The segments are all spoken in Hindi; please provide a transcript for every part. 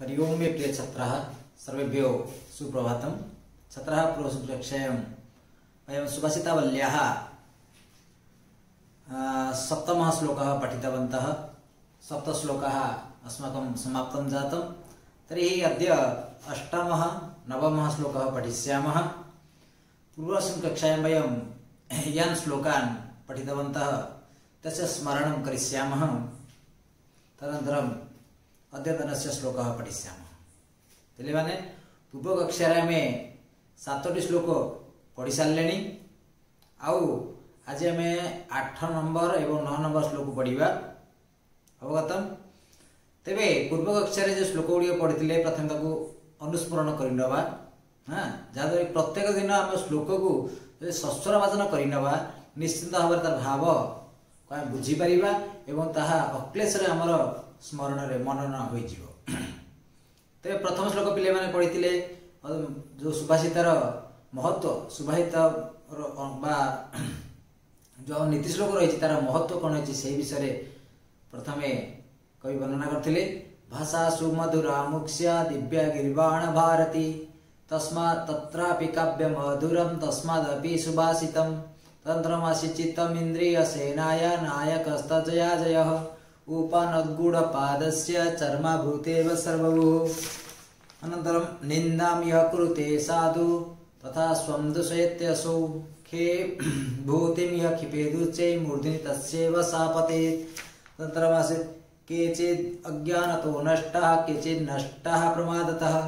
हरि ओं मे प्रियछात्राः सर्वेभ्यो सुप्रभातं छात्राः पूर्वसुकक्षायां वयं सुभाषितावल्याः सप्तम श्लोक पठितवन्तः सप्तलोक अस्माक समाप्तं जातं तर्हि अद्य अष्टमः नवमः श्लोकः पठिष्यामः पूर्वस्मिन् कक्षायां वयं यान् श्लोकान् पठितवन्तः तस्य स्मरणं करिष्यामः तदनन्तरं ଅଧ୍ୟତନଶ୍ୟ ଶ୍ଲୋକ ପଢ଼ିଶ୍ୟାମ ପିଲେମାନେ ପୂର୍ବ କକ୍ଷାରେ ଆମେ ସାତଟି ଶ୍ଲୋକ ପଢ଼ିସାରିଲେଣି ଆଉ ଆଜି ଆମେ ଆଠ ନମ୍ବର ଏବଂ ନଅ ନମ୍ବର ଶ୍ଳୋକ ପଢ଼ିବା ଅବଗତ ତେବେ ପୂର୍ବ କକ୍ଷାରେ ଯେଉଁ ଶ୍ଲୋକ ଗୁଡ଼ିକ ପଢ଼ିଥିଲେ ପ୍ରଥମେ ତାକୁ ଅନୁସ୍ମରଣ କରିନେବା ହଁ ଯାହାଦ୍ୱାରା ପ୍ରତ୍ୟେକ ଦିନ ଆମେ ଶ୍ଳୋକକୁ ଯଦି ସ୍ୱଚ୍ଛର ବାଚନ କରିନେବା ନିଶ୍ଚିନ୍ତ ଭାବରେ ତା'ର ଭାବକୁ ଆମେ ବୁଝିପାରିବା ଏବଂ ତାହା ଅକ୍ଲେଶରେ ଆମର स्मरण मनना प्रथम श्लोक पे पडिले जो सुभाषितार महत्व सुभास जो नीति श्लोक रिजी तार महत्व कोणती सथमे कवि वर्णना करते भाषा सुमधुरा मधुरा दिव्या गिरवाण भारती तस्मा त्रापि काव्य मधुरम तस्मादपी सुभाषित तंत्रमाशी चित्तमिंद्रिय सेनायक स्थयाजय कूपानद्गुडपादस्य चर्म सर्वभूः अनन्तरं निन्दां यः कृते सा तथा स्वं तु श्वेत्यसौख्ये भूतिं यः क्षिपेदुश्चै मूर्धिनि तस्यैव सा पतेत् तदनन्तरमासीत् केचिद् अज्ञानतो नष्टाः केचिन्नष्टाः प्रमादतः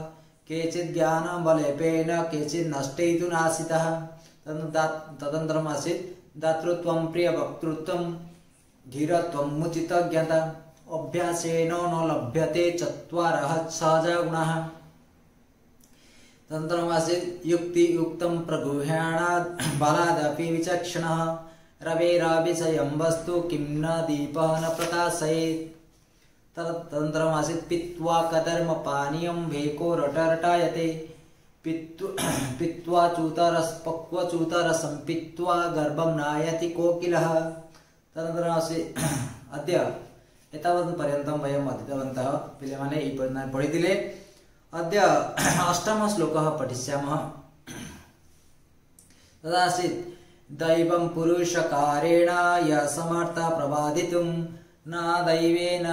केचिद् ज्ञानमलिपेन केचिन्नष्टैः तु नाशितः तन् दात् तदनन्तरमासीत् दातृत्वं प्रियवक्तृत्वं धीरत्वमुचितज्ञता अभ्यासेन न लभ्यते चत्वारः सहजगुणः युक्ति युक्तियुक्तं प्रगृह्याणाद् बलादपि विचक्षणः रवेराविषयं वस्तु किं न दीपः न प्रकाशयेत् तन्त्रमासीत् पीत्वा कदर्मपानीयं भेको रटरटायते पीत्वा चूतरस् पक्वचूतरसं पीत्वा गर्भं नायति कोकिलः तदनन्तरम् अस्ति अद्य एतावत् पर्यन्तं वयम् अधीतवन्तः पिलमाने ई पर्यन्तं पठितिले अद्य अष्टमश्लोकः पठिष्यामः तदासीत् दैवं पुरुषकारेण य समर्थ प्रबाधितुं न दैवेन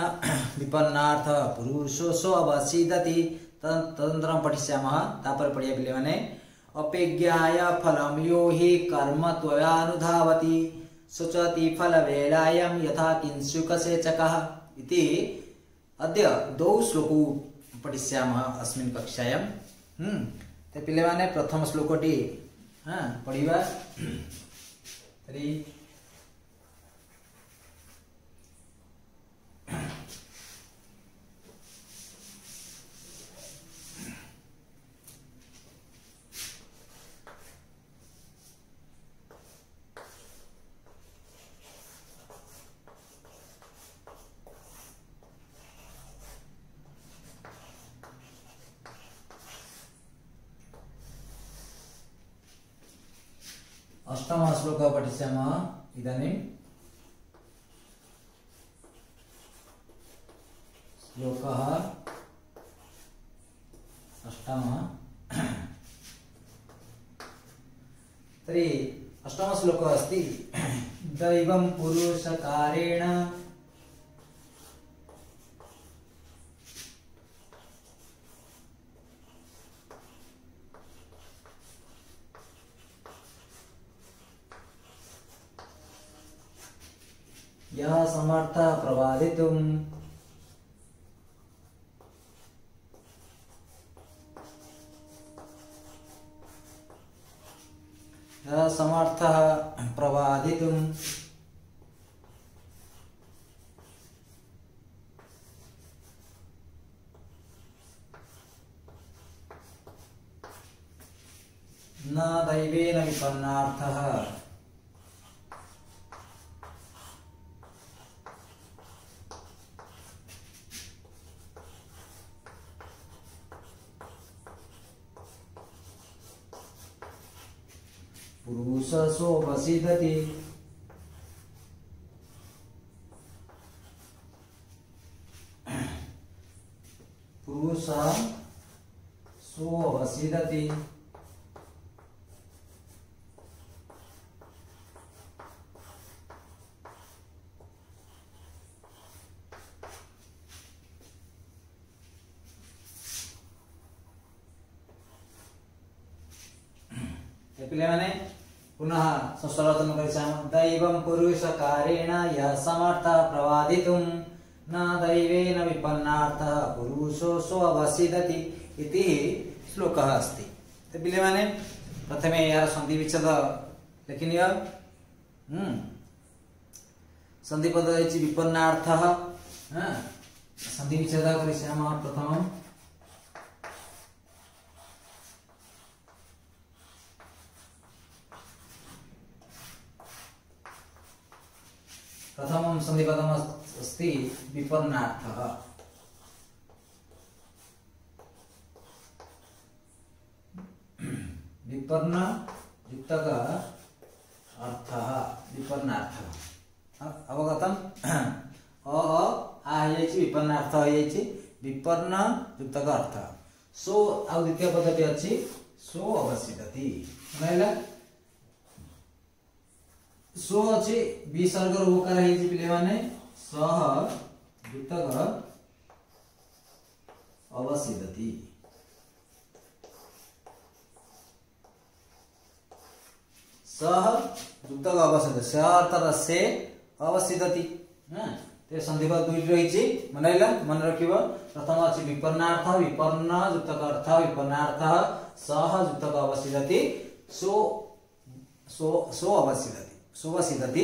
विपन्नार्थ पुरुषोऽसो अवसीदति तदनन्तरं तापर पठ्यपिले मने अपेज्ञाय फलं यो हि कर्म त्वयानुधावति स च तीफलवेलायां यथा किंशुकसेचकः इति अद्य द्वौ श्लोकौ पठिष्यामः अस्मिन् कक्षायां हम्म, तो पिलेमाने प्रथमश्लोकटी हाँ पढ़ा तर्हि अष्टम श्लोक पठिष्याम इदानीं श्लोकः अष्टमः तर्हि अष्टमश्लोकः अस्ति दैवं पुरुषकारेण वार्ता प्रवादितुम् समर्थः प्रवादितुम् न दैवेन विपन्नार्थः 是他的。पुरुषकारेण यः समर्थः प्रवादितुं न दैवेन विपन्नार्थः पुरुषोऽसो अवसिदति इति श्लोकः अस्ति तो प्रथमे यार सन्धि लेखनीय हम्म, सन्धिपद विपन्नार्थः सन्धि विच्छेदः करिष्यामः प्रथमं सन्धिपदमस्ति विपन्नार्थः विपन्न युक्तक अर्थ विपन्नार्थः अ विपन्न युक्तक सो आ द्वितीय पद भी अच्छी सो अवश्यति सो अच्छे विसर्ग ओकार है पिले माने सह सह सह से अवसिदति ते संधि दुई रही मन मन रख प्रथम अच्छे विपर्णार्थ विपर्ण युक्तक अर्थ विपर्णार्थ सह युक्तक अवसिदति सो सो सो अवसिदति शुभ सिद्धति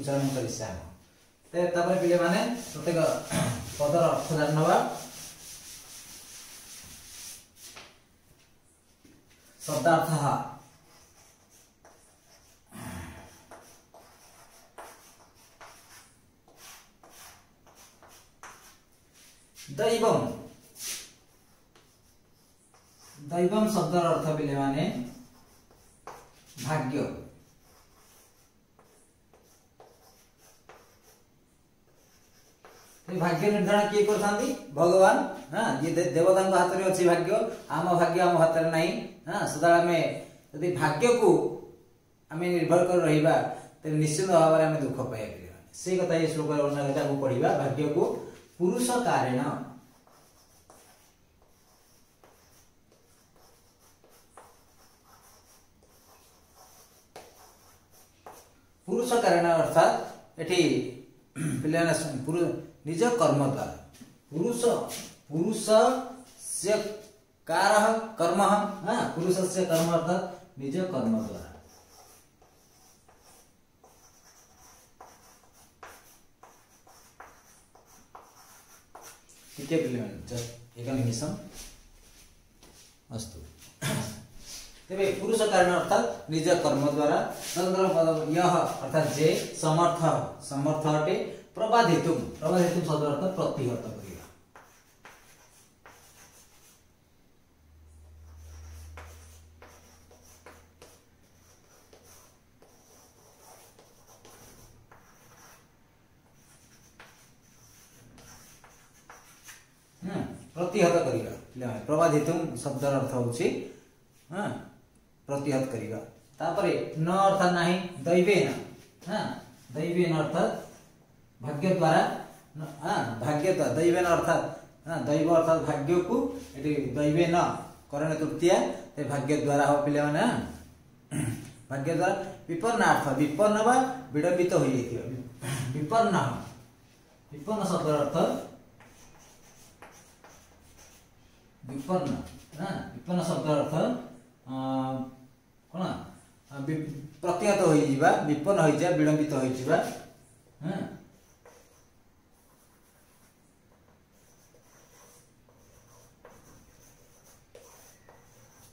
उच्चारण कर पे प्रत्येक पदर अर्थ जान शब्दार्थ दैव दैव शब्द अर्थ पे भाग्य भाग्य निर्धारण किए कर भगवान हाँ ये दे, देवता हाथ में अच्छी भाग्य आम भाग्य आम हाथ में ना हाँ सदा यदि भाग्य को आम निर्भर कर रही तेज निश्चिंत भाव में दुख पाई से कथा ये श्लोक अनुता पढ़ा भाग्य को पुरुष कारण पुरुष कारण अर्थात ये पुरुष निज कर्म द्वारा पुरुष पुरुष से कार कर्म हाँ पुरुष से कर्म अर्थात निज कर्म द्वारा टिके जस्ट एक निमिषम अस्तु तेरे पुरुष कारण अर्थात निज कर्म द्वारा तदनंतर यह अर्थात जे समर्थ समर्थ अटे प्रबाधेतु प्रबाधेतु शब्द अर्थ प्रतिहत करिया हम हम्म, प्रतिहत करिया ले प्रबाधेतु शब्द अर्थ होची हम हम्म, प्रतिहत करिया न अर्थ नाही दैवेन हां हम्म, दैवेन अर्थ ভাগ্য দ্বারা ভাগ্য দ্বারা দৈবে অর্থাৎ দৈব অর্থাৎ ভাগ্যকু এটি দৈবে ন করণ তৃতীয়া সে ভাগ্য দ্বারা হোক পিলা মানে ভাগ্য দ্বারা বিপন্ন অর্থ বিপন্ন বা বিড়ম্বিত হয়ে যাই বিপন্ন বিপন্ন শব্দ অর্থ বিপন্ন বিপন্ন শব্দ অর্থ কোন প্রত্যাহত হয়ে যা বিপন্ন হয়ে যা বিড়ম্বিত হয়ে যা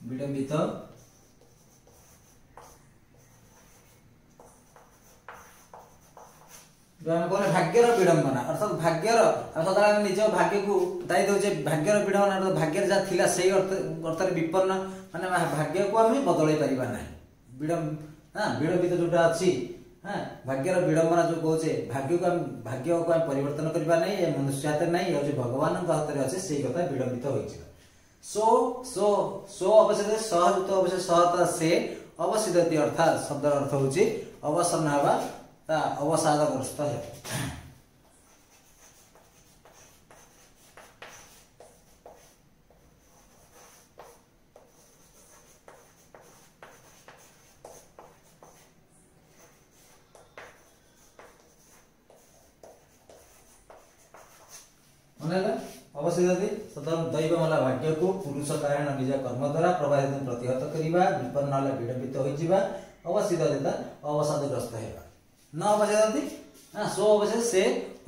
विडंबित कौन भाग्यर विडम्बना अर्थात भाग्यर आम निज भाग्य को दायी दौचे भाग्यर विडम्बना अर्थात भाग्य जहाँ थी से अर्थर विपन्न मानने भाग्य को आम बदल पार ना विडम हाँ विडम्बित जोटा अच्छी हाँ भाग्यर विडम्बना जो कहे भाग्य को भाग्य को पर मनुष्य हाथ में नहीं हूँ भगवान हाथ में अच्छे से कथा विडम्बित हो सो सो सो अवश्य तो अवश्य सहता से अवसिदति अर्थात शब्द अर्थ हूँ अवसर ना अवसादग्रस्त है ପୁରୁଷ କାରଣ ନିଜ କର୍ମ ଦ୍ୱାରା ପ୍ରଭାବିତ ପ୍ରତିହତ କରିବା ବିପନ୍ନ ହେଲେ ବିଡ଼ମ୍ବିତ ହୋଇଯିବା ଅବଶିଦତା ଅବସାଦଗ୍ରସ୍ତ ହେବା ନ ଅବସାଦନ୍ତି ନା ସ୍ୱ ଅବସାଦ ସେ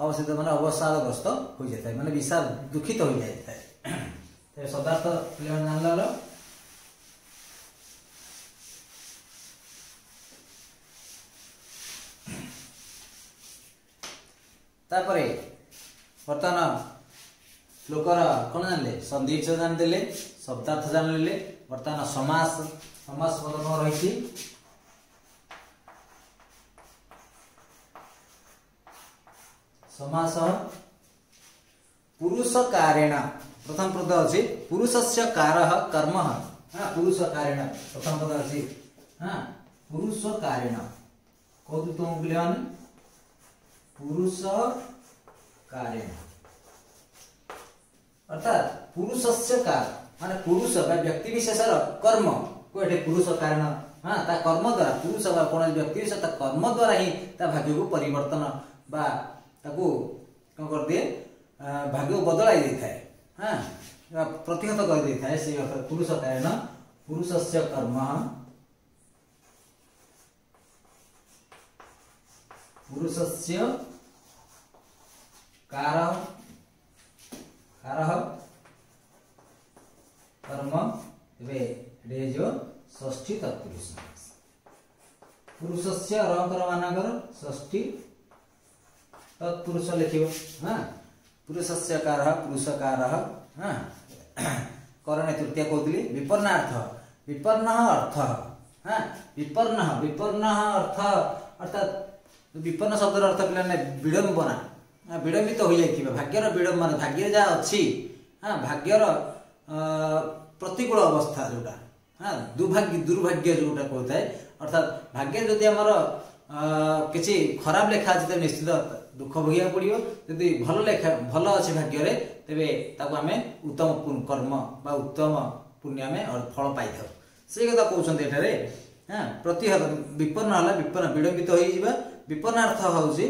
ଅବସାଦ ମାନେ ଅବସାଦଗ୍ରସ୍ତ ହୋଇଯାଇଥାଏ ମାନେ ବିଶାଳ ଦୁଃଖିତ ହୋଇଯାଇଥାଏ ତେବେ ଶବ୍ଦାର୍ଥ ପିଲାମାନେ ଜାଣିଲାର ତାପରେ ବର୍ତ୍ତମାନ श्लो कन् सन्दि छ जानिदिले शब्दार्थ जानि वर्तमान समाज समाज पद कि समाज पुरुष कार्य प्रथम पद अझ पुरुषसम्म पुण प्रथम पद अझ पुण कि तिण अर्थात् पुरुषस्य कार माने पुरुष बा व्यक्ति विशेषर कर्म को पुरुष कारण हां ता कर्म द्वारा पुरुष बा कोन व्यक्ति विशेष कर्म द्वारा ही ता भाग्य को परिवर्तन बा ताको क कर भाग्य बदलाई दे थाए हां प्रतिहत कर दे थाए से पुरुष कारण पुरुषस्य कर्म पुरुषस्य कारण कारह कर्म रेजो ष्ठी तत्पुरुष पुरुष से रकर ष्ठी तत्पुरुष लेख पुरुष से कार पुरुष कारह करण तृतीय कौदी विपन्नाथ विपन्न अर्थ हाँ विपन्न विपन्न अर्थ अर्थात विपन्न शब्द अर्थ पे विड़म्बना ବିଳମ୍ବିତ ହୋଇଯାଇଥିବେ ଭାଗ୍ୟର ବିଳମ୍ବ ମାନେ ଭାଗ୍ୟରେ ଯାହା ଅଛି ହଁ ଭାଗ୍ୟର ପ୍ରତିକୂଳ ଅବସ୍ଥା ଯେଉଁଟା ହଁ ଦୁର୍ଭାଗ୍ୟ ଦୁର୍ଭାଗ୍ୟ ଯେଉଁଟା କହୁଥାଏ ଅର୍ଥାତ୍ ଭାଗ୍ୟ ଯଦି ଆମର କିଛି ଖରାପ ଲେଖା ଅଛି ତେବେ ନିଶ୍ଚିତ ଦୁଃଖ ଭୋଗିବାକୁ ପଡ଼ିବ ଯଦି ଭଲ ଲେଖା ଭଲ ଅଛି ଭାଗ୍ୟରେ ତେବେ ତାକୁ ଆମେ ଉତ୍ତମ କର୍ମ ବା ଉତ୍ତମ ପୁଣ୍ୟ ଆମେ ଫଳ ପାଇଥାଉ ସେଇ କଥା କହୁଛନ୍ତି ଏଠାରେ ହଁ ପ୍ରତିହତ ବିପନ୍ନ ହେଲା ବିପନ୍ନ ବିଳମ୍ବିତ ହୋଇଯିବା ବିପନ୍ନାର୍ଥ ହେଉଛି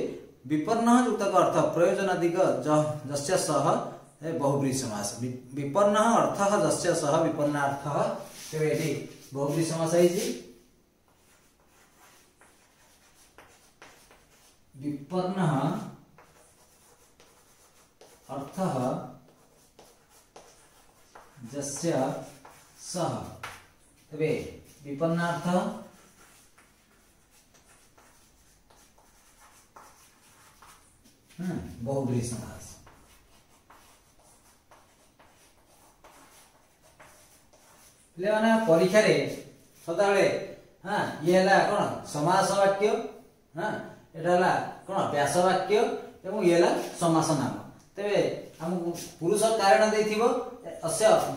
विपन्न युक्तको अर्थ प्रयोजनादिक जस्य सह बहुब्री समास विपन्न अर्थ जस्य सह अर्थ तेरे ये बहुब्री समास विपन्न अर्थ जस्य सह विपन्न अर्थ बहुग्री समास पे मैंने परीक्षा सदा बेले हाँ ये है कौन समास वाक्य हाँ यहाँ कौन वाक्य एवं ये समास नाम तेरे आम पुरुष कारण दे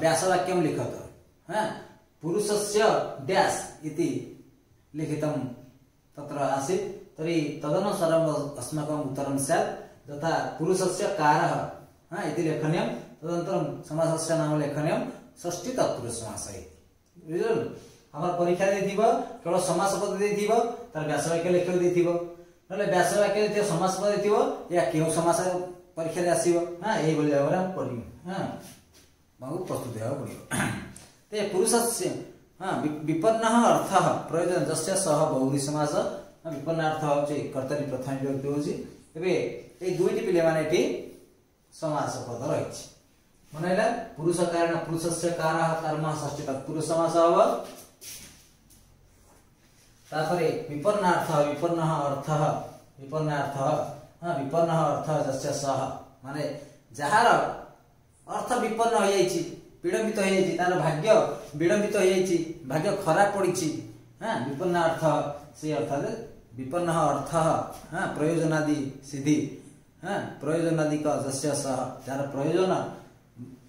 व्यासवाक्य लिखत हाँ पुरुष से व्यास लिखित तत्र आसी तरी तदनुसार अस्माक उत्तर सैद्ध तथा पुरुषस्य कारः हा इति लेखनीयं तदनन्तरं समासस्य नाम लेखनीयं षष्ठी तत्पुरुषमासः इति हाम्रो परीक्षा दिइथिव केवल समासपद दिइथिव तर व्यासवाक्य लेखेर दिइथिव नहेले व्यासवाक्य त्यो समासपद दिइथिव या के समास परीक्षाले आसिब हा यही भोलि भएर पढियौँ हा बहु प्रस्तुत हेर्नु पऱ्यो त पुरुषस्य हा विपन्न अर्थः प्रयोजन जस्य सह बहुरी समास विपन्न अर्थ चाहिँ कर्तरी प्रथम व्यक्ति हो दुईटी पहिला मिमासद रहे मन होला पुरुष कारण पुरुषसम्म षष्ठी तत्पुरमास तापर विपन्न अर्थ विपन्न अर्थ विपन्न अर्थ विपन्न अर्थ जस म जथ विपन्न विडम्बित हुन्छ तार भाग्य विडम्बित हुन्छ भाग्य खराब पढि विपन्न अर्थ सर्थ विपन्न अर्थ प्रयोजनादि सिद्धि ह प्रयजनादिक जस प्रयोजन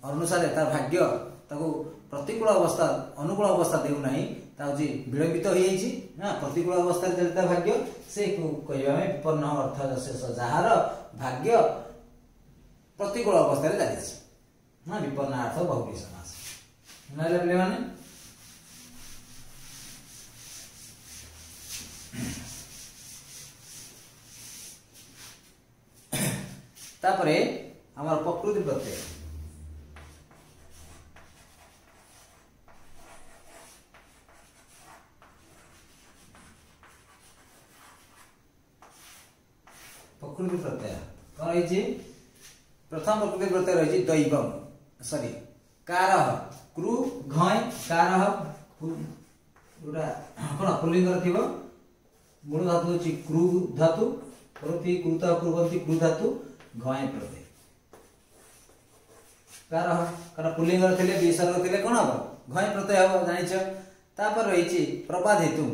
अनुसार तार भाग्य ताको प्रतिकूल अवस्था अनुकूल अवस्था दौनाउँछ विलम्बित हुन्छ प्रतिकूल अवस्था भाग्य से सोह्रमै विपन्न अर्थ जस प्रतिकूल अवस्था विपन्न अर्थ भोगमा पहिला तापरे हमार प्रकृति प्रत्यय प्रकृति प्रत्यय कौन रही प्रथम प्रकृति प्रत्यय रही दैव सरी कार क्रु मूल धातु हूँ क्रु धातु क्रुत क्रुवती धातु, क्रु धातु, क्रु धातु ଘଏଁ ପ୍ରତ୍ୟୟ କାହାର ହେବ କାରଣ ପୁଲିଙ୍ଗର ଥିଲେ ବିସର୍ଗ ଥିଲେ କ'ଣ ହେବ ଘଏଁ ପ୍ରତ୍ୟୟ ହେବ ଜାଣିଛ ତାପରେ ରହିଛି ପ୍ରବାଦ ହେତୁ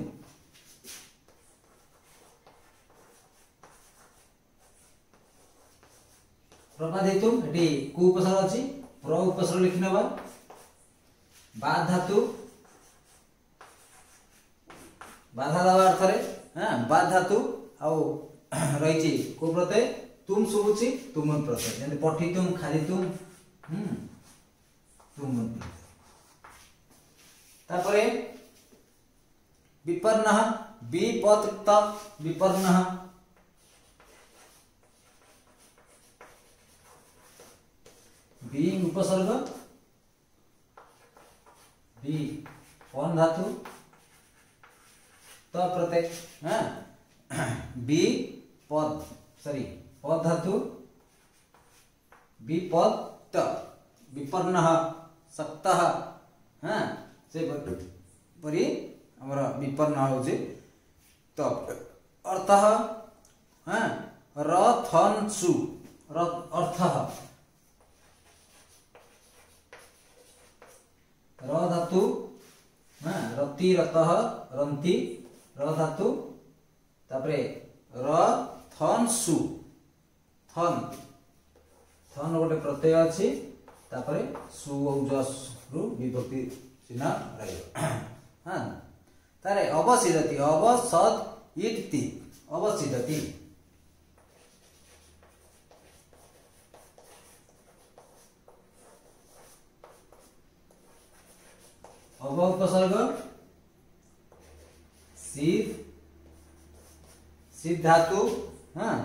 ପ୍ରବାଦ ହେତୁ ଏଠି କୁ ଉପସର ଅଛି ପ୍ର ଉପସର ଲେଖିନେବା ବାଦ ଧାତୁ ବାଧା ଦେବା ଅର୍ଥରେ ହଁ ବାଦ ଧାତୁ ଆଉ ରହିଛି କୁ ପ୍ରତ୍ୟୟ तुम शुभुची तुम प्रसाद यानी पठी तुम खाली तुम हम्म, तुम तापरे विपन्न विपत्त विपन्न बी उपसर्ग बी कौन धातु त प्रत्यय हाँ? बी पद सॉरी और विपत्त विपन्न सप्ताह हाँ से विपन्न हो तो, अर्थ हाँ रथन सु अर्थ रधातु हाँ रति रत रंती रधातु रथन सु थन थन गोटे प्रत्यय अच्छी तापर सु रु विभक्ति चिन्ह रही हाँ तार अवसिदती अवसद इति अवसिदती अब उपसर्ग सिद्ध सिद्धातु हाँ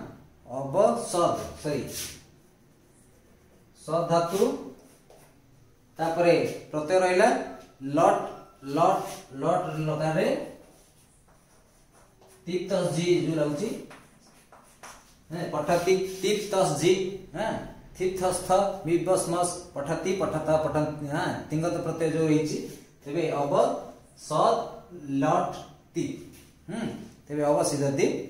अब सद सही सद धातु प्रत्यय रहा लट लट लट लगे तीप्तस जी जो लगे पठती तीप्तस जी हाँ थीप्थस्थ बिबस मस पठती पठत पठत प्रत्यय जो रही तेज अब सद लट ती तेज अब सीधा दीप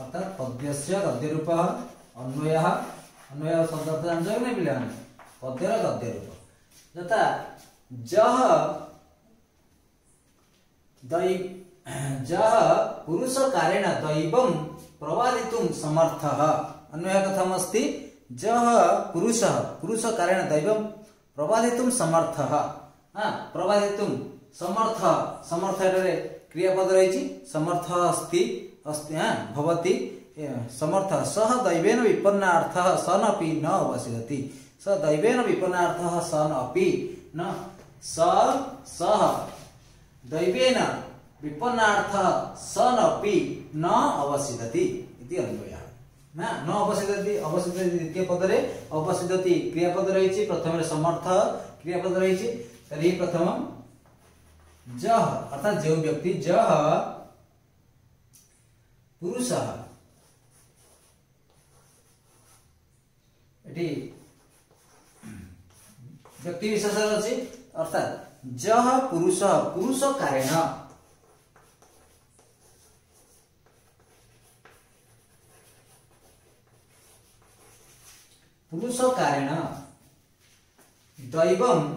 अर्थात पद्यस्य गद्य रूप अन्वय अन्वय शब्द अर्थ जान जाए नहीं पिला पद्यर गद्य रूप यथा जह दैव जह पुरुष कारेण दैव प्रवादितुं समर्थः अन्वय कथमस्ति जह पुरुष पुरुष कारेण दैव प्रवादितुं समर्थः हाँ प्रवादितुं समर्थ समर्थ क्रियापद रही समर्थ अस्ति अस्वती समर्थ सह दैवन विपन्ना सन अभी न अवशिजती स दैवन विपन्नाथ सन अभी न स सह दैवन विपन्नाथ सन अभी न अवशिजती अन्वय न अवशिजती अवशिजती द्वितीय पद से अवशिजती क्रियापद रही प्रथम समर्थ क्रियापद रही तरी प्रथम जह अर्थात जो व्यक्ति जह पुरुष एटी व्यक्ति विशेष अछि अर्थात जह पुरुष पुरुष कारण पुरुष कारण दैवम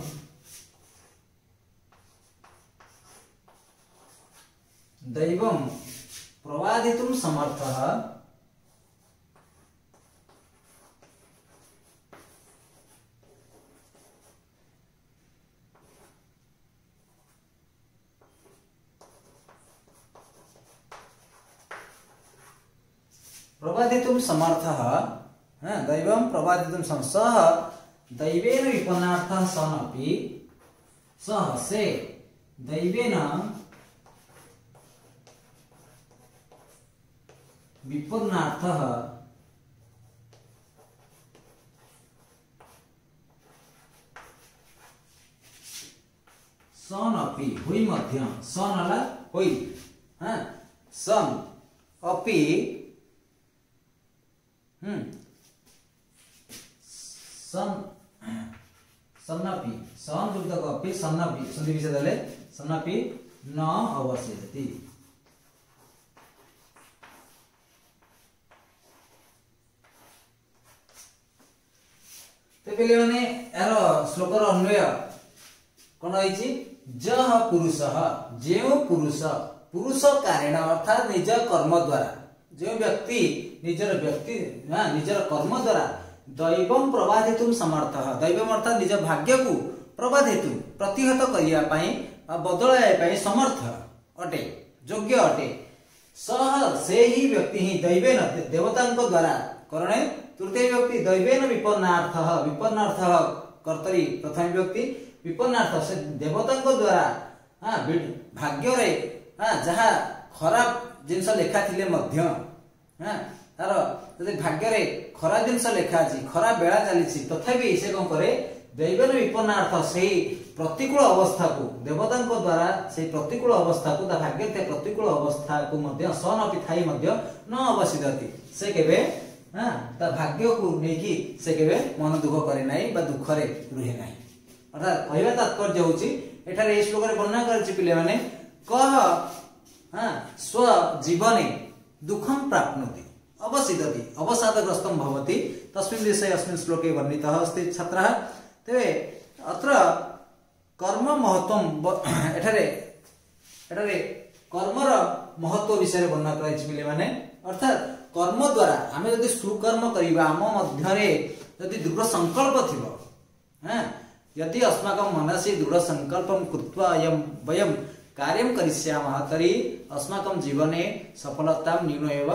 दैवम प्रवादितुं समर्थ प्रवादितुं समर्थ दैवं प्रवादितुं सम सः दैवेन विपन्नार्थः सन अभी सह से दैवेन विपन्नार्थः सन अपि हुई मध्य सन हला हुई हाँ सन अपि हम्म सन सन्नपि सन दुर्दक अपि सन्नपि संधि विषय दले सन्नपि न अवश्य পেলে মানে এর শ্লোকর অন্বয় কোন হয়েছি যহ পুরুষ যে পুরুষ পুরুষ কারেণ অর্থাৎ নিজ কর্ম দ্বারা যে ব্যক্তি নিজের ব্যক্তি হ্যাঁ নিজের কর্ম দ্বারা দৈব প্রবাদ হেতু সমর্থ দৈব অর্থাৎ নিজ ভাগ্যকু প্রবাদ হেতু প্রতিহত করা বা বদলাইয়া সমর্থ অটে যোগ্য অটে সহ সেই ব্যক্তি হি দৈবেন দেবতা দ্বারা করণে तृतीय व्यक्ति दैवेन विपन्नार्थ विपन्नार्थ कर्तरी प्रथम व्यक्ति विपन्नार्थ से देवतांको द्वारा हां भाग्य रे हां जहां खराब जिंस लेखा थिले मध्य हां तार जदि भाग्य रे खराब जिंस लेखा जी खराब बेला चली छि तथापि इसे को करे दैवेन विपन्नार्थ सेई प्रतिकूल अवस्था को देवतांको द्वारा सेई प्रतिकूल अवस्था को भाग्य ते प्रतिकूल अवस्था को मध्य सनपि थाई मध्य न अवसिदति से केबे হ্যাঁ তার ভাগ্যকে নেই সে কেবে মন দুঃখ করে না বা দুঃখরে রুহে না অর্থাৎ কহা তাৎপর্য হচ্ছে এখানে এই শ্লোকের বর্ণনা করেছে পিলে মানে কহ হ্যাঁ স্ব জীবনে দুঃখম প্রাপ্নতি অবসিদতি অবসাদগ্রস্তম ভবতি তস্মিন বিষয়ে অস্মিন শ্লোকে বর্ণিত অস্তি ছাত্র তেবে অত্র কর্ম মহত্বম এঠারে এঠারে কর্মর মহত্ব বিষয়ে বর্ণনা করা হয়েছে পিলে মানে অর্থাৎ कर्म द्वारा आम ଯଦି सुकर्म କରିବା ଆମ ମଧ୍ୟରେ ଯଦି ଦୃଢ଼ ସଂକଳ୍ପ ଥିବ ହଁ ଯଦି ଅସ୍ମାକଂ ମନସି ଦୃଢ଼ ସଂକଳ୍ପଂ କୃତ୍ୱା ଅୟମ୍ जीवने सफलता न्यून एव